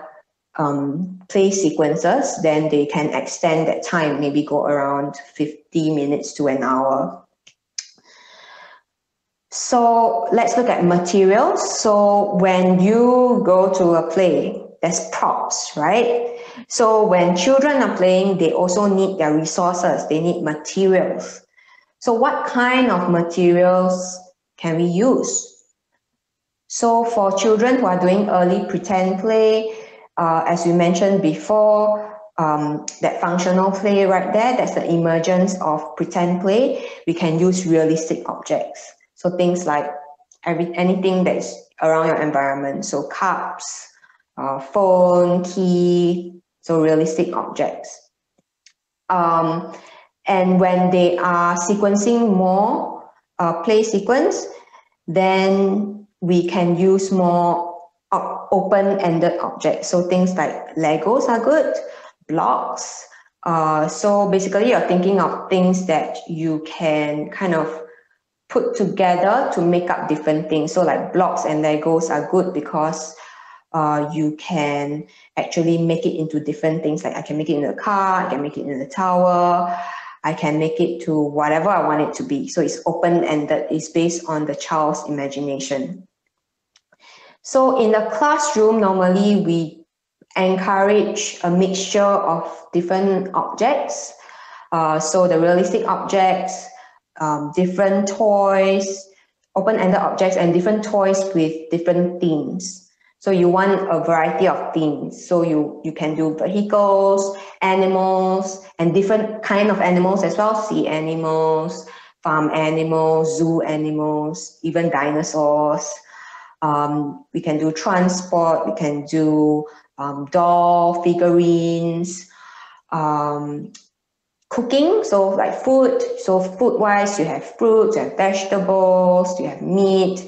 um, play sequences, then they can extend that time, maybe go around 50 minutes to an hour. So let's look at materials. So when you go to a play, there's props, right? So when children are playing, they also need their resources, they need materials. So what kind of materials can we use? So for children who are doing early pretend play, uh, as we mentioned before, um, that functional play right there, that's the emergence of pretend play. We can use realistic objects. So things like every anything that's around your environment. So cups, uh, phone, key, so realistic objects. Um, and when they are sequencing more uh, play sequence, then we can use more open-ended objects. So things like Legos are good, blocks. Uh, so basically you're thinking of things that you can kind of put together to make up different things. So like blocks and Legos are good because uh, you can actually make it into different things. Like I can make it in a car, I can make it in a tower, I can make it to whatever I want it to be. So it's open-ended, it's based on the child's imagination. So in the classroom, normally we encourage a mixture of different objects. Uh, so the realistic objects, um, different toys, open-ended objects and different toys with different themes. So you want a variety of themes. So you, you can do vehicles, animals, and different kind of animals as well. Sea animals, farm animals, zoo animals, even dinosaurs. Um, we can do transport, we can do um, doll figurines, um, cooking, so like food, so food-wise, you have fruits, you have vegetables, you have meat.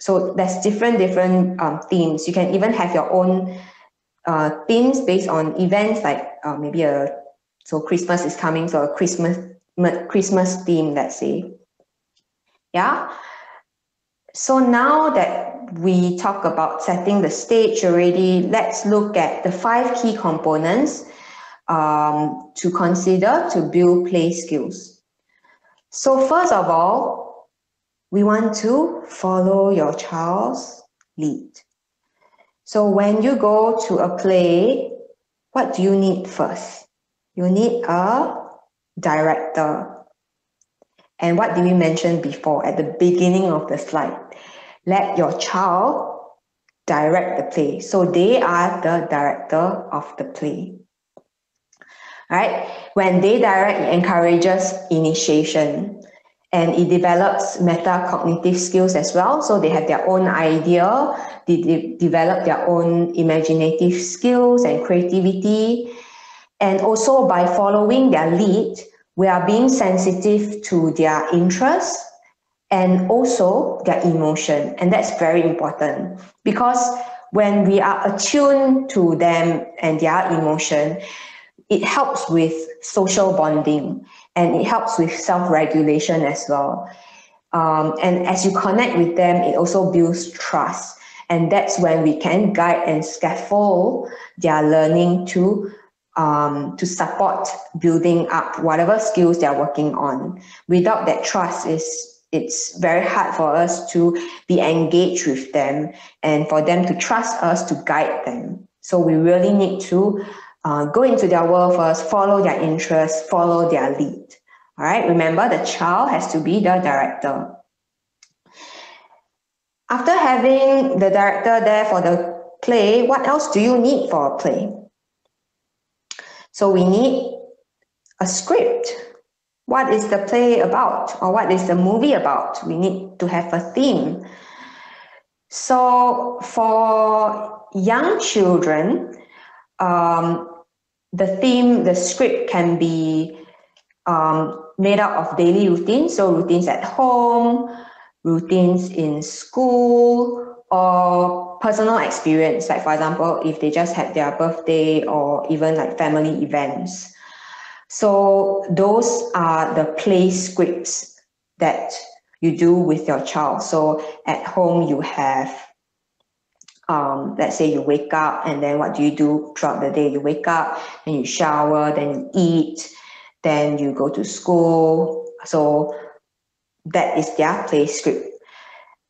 So there's different, different um, themes. You can even have your own uh, themes based on events like uh, maybe a, so Christmas is coming, so a Christmas, Christmas theme, let's say. Yeah. So now that we talk about setting the stage already, let's look at the five key components um, to consider to build play skills. So first of all, we want to follow your child's lead. So when you go to a play, what do you need first? You need a director. And what did we mention before at the beginning of the slide? Let your child direct the play. So they are the director of the play. Right? When they direct, it encourages initiation and it develops metacognitive skills as well. So they have their own idea, they de- develop their own imaginative skills and creativity. And also by following their lead, we are being sensitive to their interests and also their emotion. And that's very important because when we are attuned to them and their emotion, it helps with social bonding and it helps with self-regulation as well. Um, and as you connect with them, it also builds trust. And that's when we can guide and scaffold their learning to um, to support building up whatever skills they're working on. Without that trust, is it's very hard for us to be engaged with them and for them to trust us to guide them. So we really need to uh, go into their world first, follow their interests, follow their lead. All right, remember the child has to be the director. After having the director there for the play, what else do you need for a play? So we need a script. What is the play about or what is the movie about? We need to have a theme. So for young children, um, the theme, the script can be um, made up of daily routines. So routines at home, routines in school, or personal experience, like for example, if they just had their birthday or even like family events. So those are the play scripts that you do with your child. So at home you have, um, let's say you wake up and then what do you do throughout the day? You wake up, then you shower, then you eat, then you go to school. So that is their play script.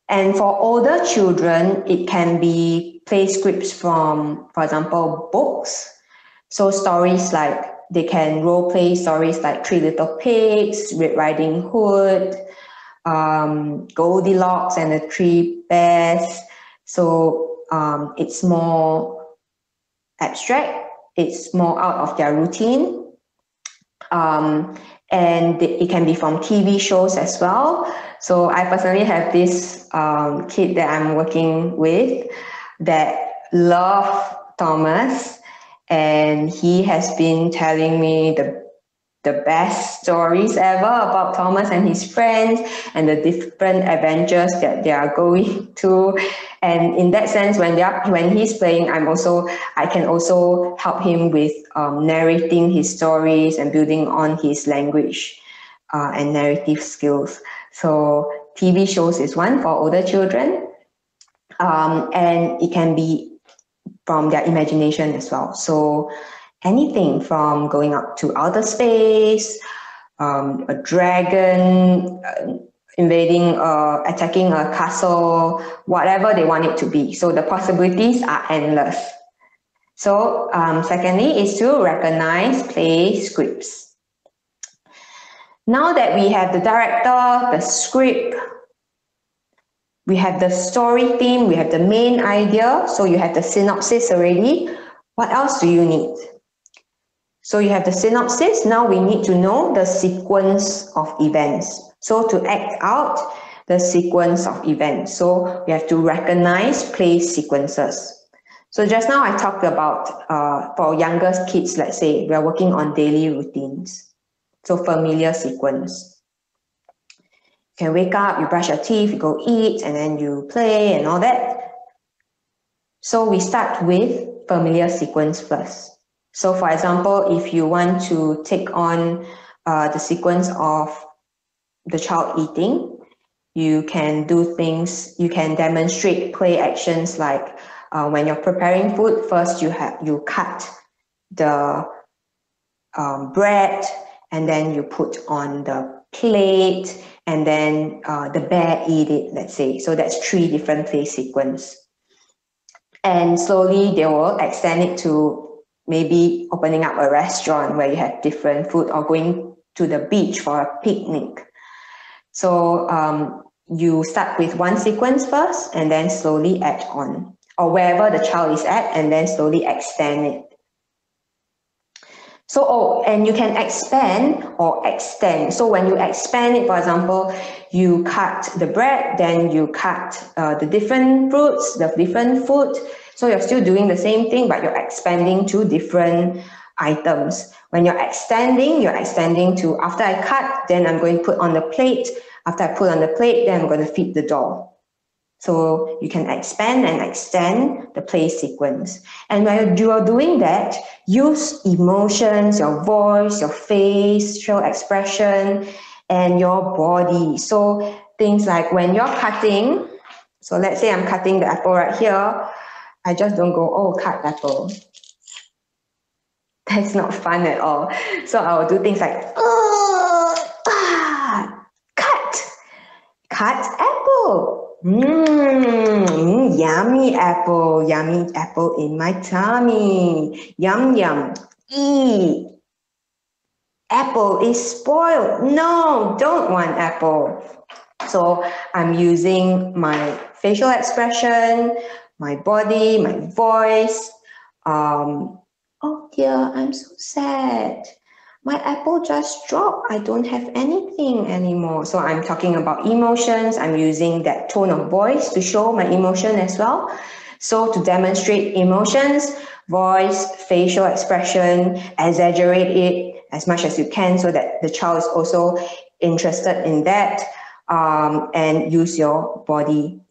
And for older children, it can be play scripts from, for example, books. So stories like they can role play stories like Three Little Pigs, Red Riding Hood, um, Goldilocks and the Three Bears. So um, it's more abstract. It's more out of their routine. Um, and it can be from TV shows as well. So I personally have this um, kid that I'm working with that love Thomas, and he has been telling me the the best stories ever about Thomas and his friends and the different adventures that they are going to. And in that sense, when they are, when he's playing, I'm also I can also help him with um, narrating his stories and building on his language uh, and narrative skills. So TV shows is one for older children, um, and it can be from their imagination as well. So anything from going up to outer space, um, a dragon uh, invading, uh, attacking a castle, whatever they want it to be. So the possibilities are endless. So um, secondly is to recognize play scripts. Now that we have the director, the script, we have the story theme, we have the main idea, so you have the synopsis already. What else do you need? So you have the synopsis, now we need to know the sequence of events. So to act out the sequence of events, so we have to recognize play sequences. So just now I talked about uh, for younger kids, let's say, we are working on daily routines. So familiar sequence. You can wake up, you brush your teeth, you go eat, and then you play and all that. So we start with familiar sequence first. So for example, if you want to take on uh, the sequence of the child eating, you can do things, you can demonstrate play actions like uh, when you're preparing food, first you have you cut the um, bread and then you put on the plate, and then uh, the bear eat it, let's say. So that's three different play sequence. And slowly they will extend it to maybe opening up a restaurant where you have different food or going to the beach for a picnic. So um, you start with one sequence first and then slowly add on or wherever the child is at and then slowly extend it. So, oh, and you can expand or extend. So when you expand it, for example, you cut the bread, then you cut uh, the different fruits, the different food. So you're still doing the same thing, but you're expanding to different items. When you're extending, you're extending to after I cut, then I'm going to put on the plate. After I put on the plate, then I'm going to feed the doll. So you can expand and extend the play sequence. And while you are doing that, use emotions, your voice, your face, show expression, and your body. So things like when you're cutting, so let's say I'm cutting the apple right here, I just don't go, oh, cut apple. That's not fun at all. So I will do things like, oh, ah, cut, cut apple Mmm, yummy apple, yummy apple in my tummy. Yum, yum. Eat. Apple is spoiled. No, don't want apple. So I'm using my facial expression, my body, my voice. Um, oh dear, I'm so sad my apple just dropped. I don't have anything anymore. So I'm talking about emotions. I'm using that tone of voice to show my emotion as well. So to demonstrate emotions, voice, facial expression, exaggerate it as much as you can so that the child is also interested in that um, and use your body.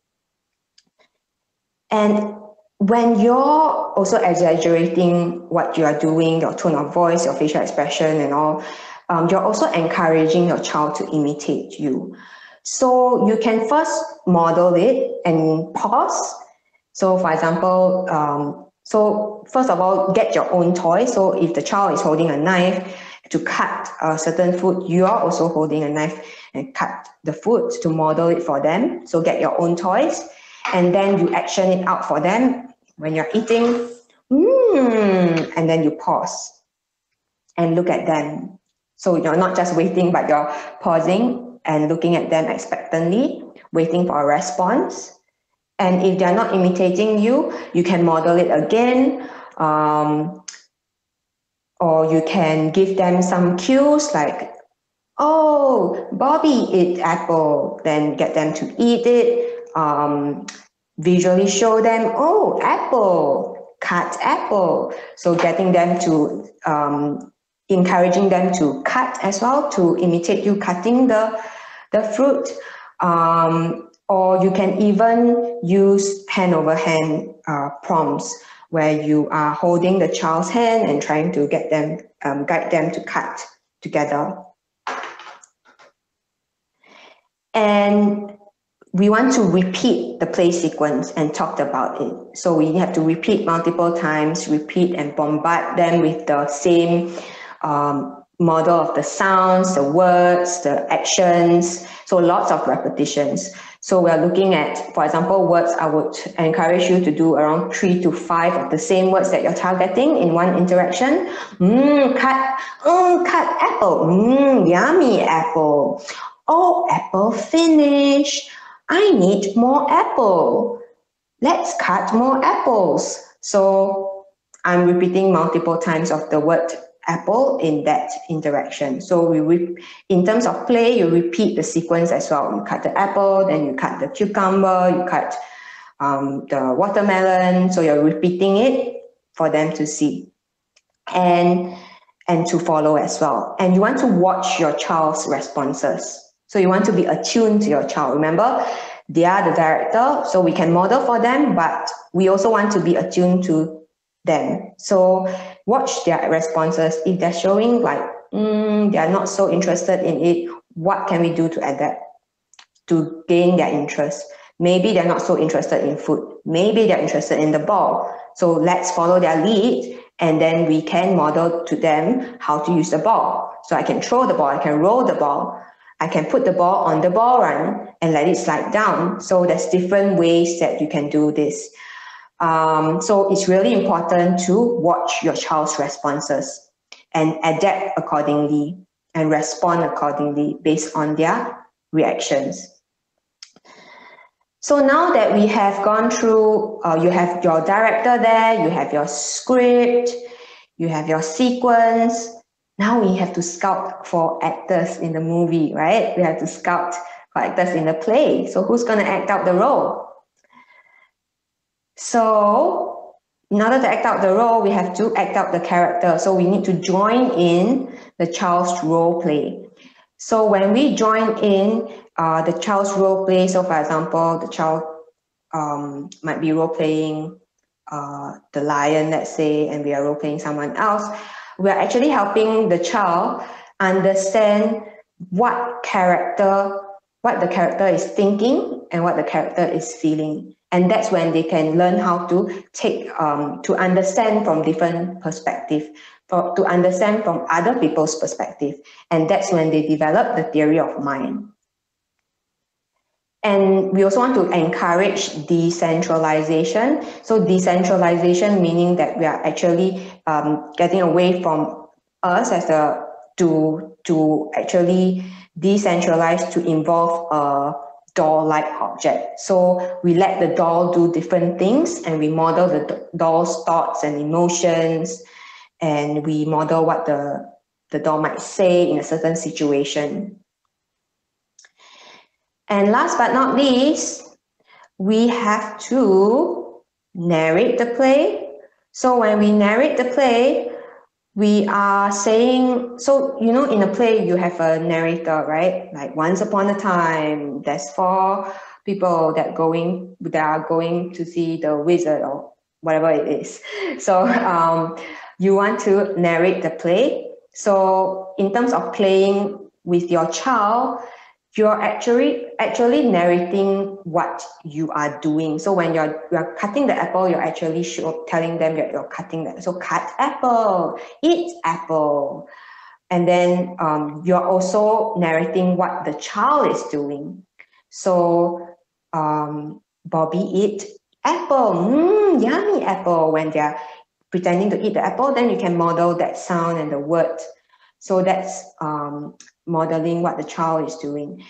And when you're also exaggerating what you are doing, your tone of voice, your facial expression, and all, um, you're also encouraging your child to imitate you. So you can first model it and pause. So, for example, um, so first of all, get your own toy. So if the child is holding a knife to cut a certain food, you are also holding a knife and cut the food to model it for them. So get your own toys and then you action it out for them when you're eating, mmm, and then you pause and look at them. So you're not just waiting, but you're pausing and looking at them expectantly, waiting for a response. And if they're not imitating you, you can model it again. Um, or you can give them some cues like, oh, Bobby eat apple, then get them to eat it. Um, visually show them, oh, apple, cut apple. So getting them to, um, encouraging them to cut as well, to imitate you cutting the, the fruit. Um, or you can even use hand over hand uh, prompts where you are holding the child's hand and trying to get them, um, guide them to cut together. And we want to repeat the play sequence and talked about it. So we have to repeat multiple times, repeat and bombard them with the same um, model of the sounds, the words, the actions. So lots of repetitions. So we're looking at, for example, words, I would encourage you to do around three to five of the same words that you're targeting in one interaction. Mmm, cut, mm, cut apple. Mmm, yummy apple. Oh, apple finish. I need more apple. Let's cut more apples. So I'm repeating multiple times of the word apple in that interaction. So we, re- in terms of play, you repeat the sequence as well. You cut the apple, then you cut the cucumber, you cut um, the watermelon. So you're repeating it for them to see and and to follow as well. And you want to watch your child's responses. So you want to be attuned to your child. Remember, they are the director, so we can model for them, but we also want to be attuned to them. So watch their responses. If they're showing like mm, they are not so interested in it, what can we do to adapt to gain their interest? Maybe they're not so interested in food. Maybe they're interested in the ball. So let's follow their lead and then we can model to them how to use the ball. So I can throw the ball, I can roll the ball, I can put the ball on the ball run and let it slide down. So there's different ways that you can do this. Um, so it's really important to watch your child's responses and adapt accordingly and respond accordingly based on their reactions. So now that we have gone through, uh, you have your director there, you have your script, you have your sequence. Now we have to scout for actors in the movie, right? We have to scout for actors in the play. So who's going to act out the role? So in order to act out the role, we have to act out the character. So we need to join in the child's role play. So when we join in uh, the child's role play, so for example, the child um, might be role playing uh, the lion, let's say, and we are role playing someone else, we are actually helping the child understand what character, what the character is thinking and what the character is feeling. And that's when they can learn how to take, um, to understand from different perspective for, to understand from other people's perspective. And that's when they develop the theory of mind. And we also want to encourage decentralization. So decentralization meaning that we are actually um, getting away from us as a to to actually decentralize to involve a doll-like object. So we let the doll do different things and we model the doll's thoughts and emotions and we model what the, the doll might say in a certain situation. And last but not least, we have to narrate the play. So when we narrate the play, we are saying, so you know, in a play, you have a narrator, right? Like once upon a time, there's four people that going that are going to see the wizard or whatever it is. So um, you want to narrate the play. So in terms of playing with your child, you're actually actually narrating what you are doing. So when you're you're cutting the apple, you're actually show, telling them that you're cutting that. So cut apple, eat apple, and then um, you're also narrating what the child is doing. So um, Bobby eat apple, mm, yummy apple. When they're pretending to eat the apple, then you can model that sound and the word. So that's um, modeling what the child is doing.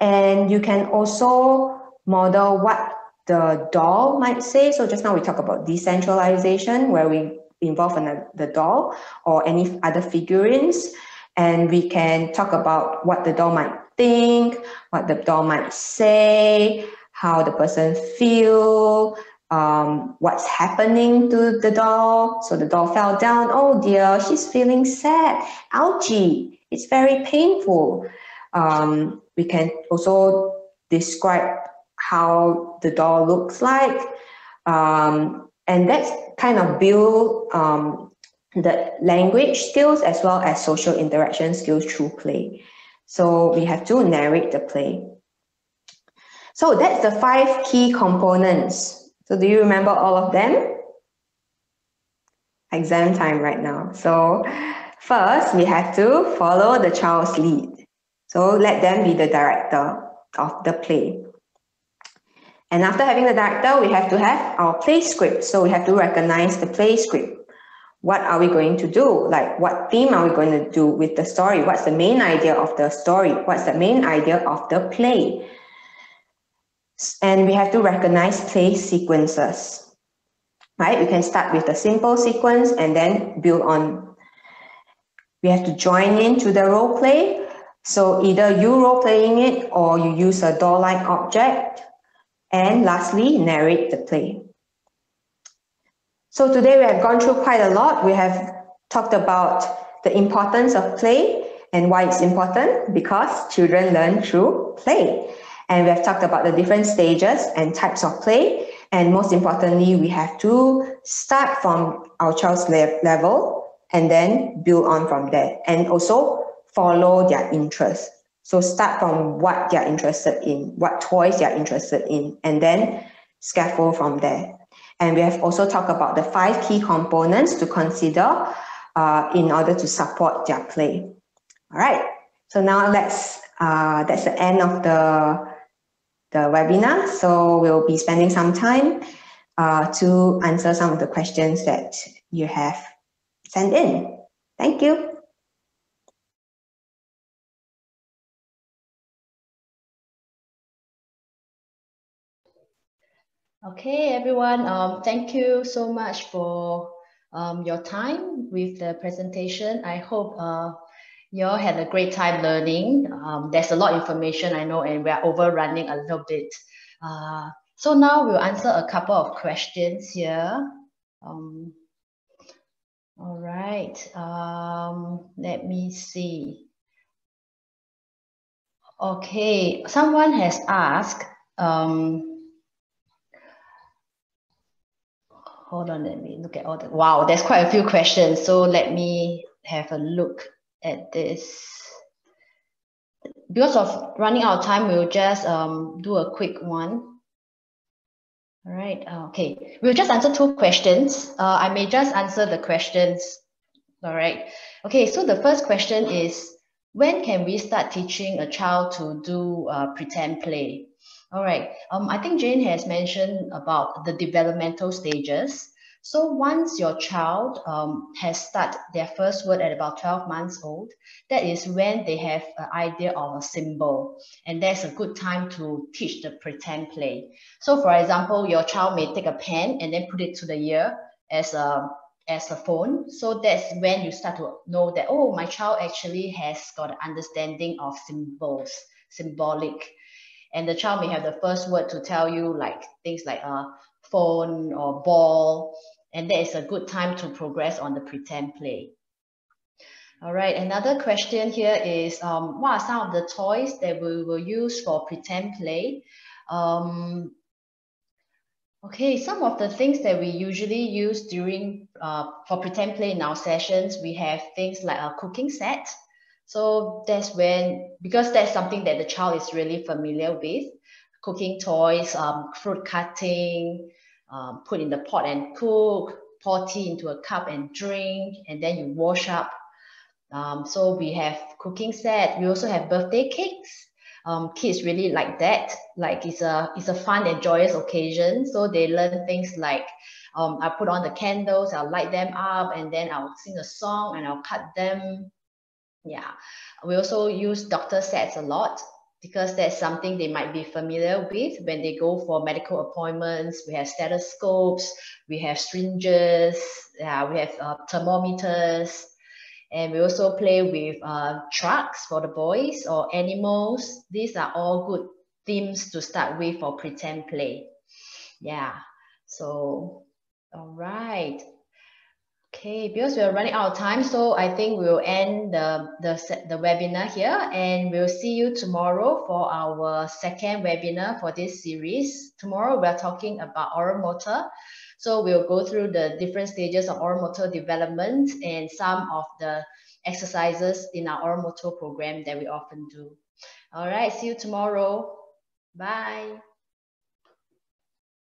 And you can also model what the doll might say. So just now we talk about decentralization, where we involve in the doll or any other figurines. And we can talk about what the doll might think, what the doll might say, how the person feel, um, what's happening to the doll. So the doll fell down. Oh dear, she's feeling sad. Ouchie, it's very painful. Um, we can also describe how the doll looks like. Um, and that's kind of build um, the language skills as well as social interaction skills through play. So we have to narrate the play. So that's the five key components so do you remember all of them? Exam time right now. So first, we have to follow the child's lead. So let them be the director of the play. And after having the director, we have to have our play script. So we have to recognize the play script. What are we going to do? Like what theme are we going to do with the story? What's the main idea of the story? What's the main idea of the play? And we have to recognize play sequences, right? We can start with a simple sequence and then build on. We have to join in to the role play. So either you role playing it or you use a doll-like object. And lastly, narrate the play. So today we have gone through quite a lot. We have talked about the importance of play and why it's important because children learn through play. And we have talked about the different stages and types of play. And most importantly, we have to start from our child's le level and then build on from there. And also follow their interest. So start from what they're interested in, what toys they're interested in, and then scaffold from there. And we have also talked about the five key components to consider uh, in order to support their play. All right, so now let's uh, that's the end of the, the webinar. So we'll be spending some time uh, to answer some of the questions that you have sent in. Thank you. Okay, everyone, um, thank you so much for um, your time with the presentation. I hope uh, you all had a great time learning. Um, there's a lot of information I know and we're overrunning a little bit. Uh, so now we'll answer a couple of questions here. All right, um, let me see. Okay, someone has asked, um, hold on, let me look at all the, wow, there's quite a few questions. So let me have a look at this. Because of running out of time, we'll just um, do a quick one. All right, okay. We'll just answer two questions. Uh, I may just answer the questions. All right. Okay, so the first question is, when can we start teaching a child to do uh, pretend play? All right. Um, I think Jayne has mentioned about the developmental stages. So once your child um, has started their first word at about 12 months old, that is when they have an idea of a symbol. And that's a good time to teach the pretend play. So for example, your child may take a pen and then put it to the ear as a as a phone. So that's when you start to know that, oh, my child actually has got an understanding of symbols, symbolic and the child may have the first word to tell you like things like a phone or ball and that is a good time to progress on the pretend play. All right another question here is um, what are some of the toys that we will use for pretend play? Um, okay some of the things that we usually use during uh, for pretend play in our sessions we have things like a cooking set. So that's when, because that's something that the child is really familiar with, cooking toys, um, fruit cutting, um, put in the pot and cook, pour tea into a cup and drink, and then you wash up. Um, so we have cooking set. We also have birthday cakes. Um, kids really like that. Like it's a it's a fun and joyous occasion. So they learn things like um, I put on the candles, I'll light them up, and then I'll sing a song and I'll cut them. Yeah, we also use doctor sets a lot because that's something they might be familiar with when they go for medical appointments. We have stethoscopes, we have syringes, yeah, we have uh, thermometers, and we also play with uh, trucks for the boys or animals. These are all good themes to start with for pretend play. Yeah, so all right. Okay, because we're running out of time, so I think we'll end the, the, the webinar here and we'll see you tomorrow for our second webinar for this series. Tomorrow we're talking about oral motor. So we'll go through the different stages of oral motor development and some of the exercises in our oral motor program that we often do. All right, see you tomorrow. Bye.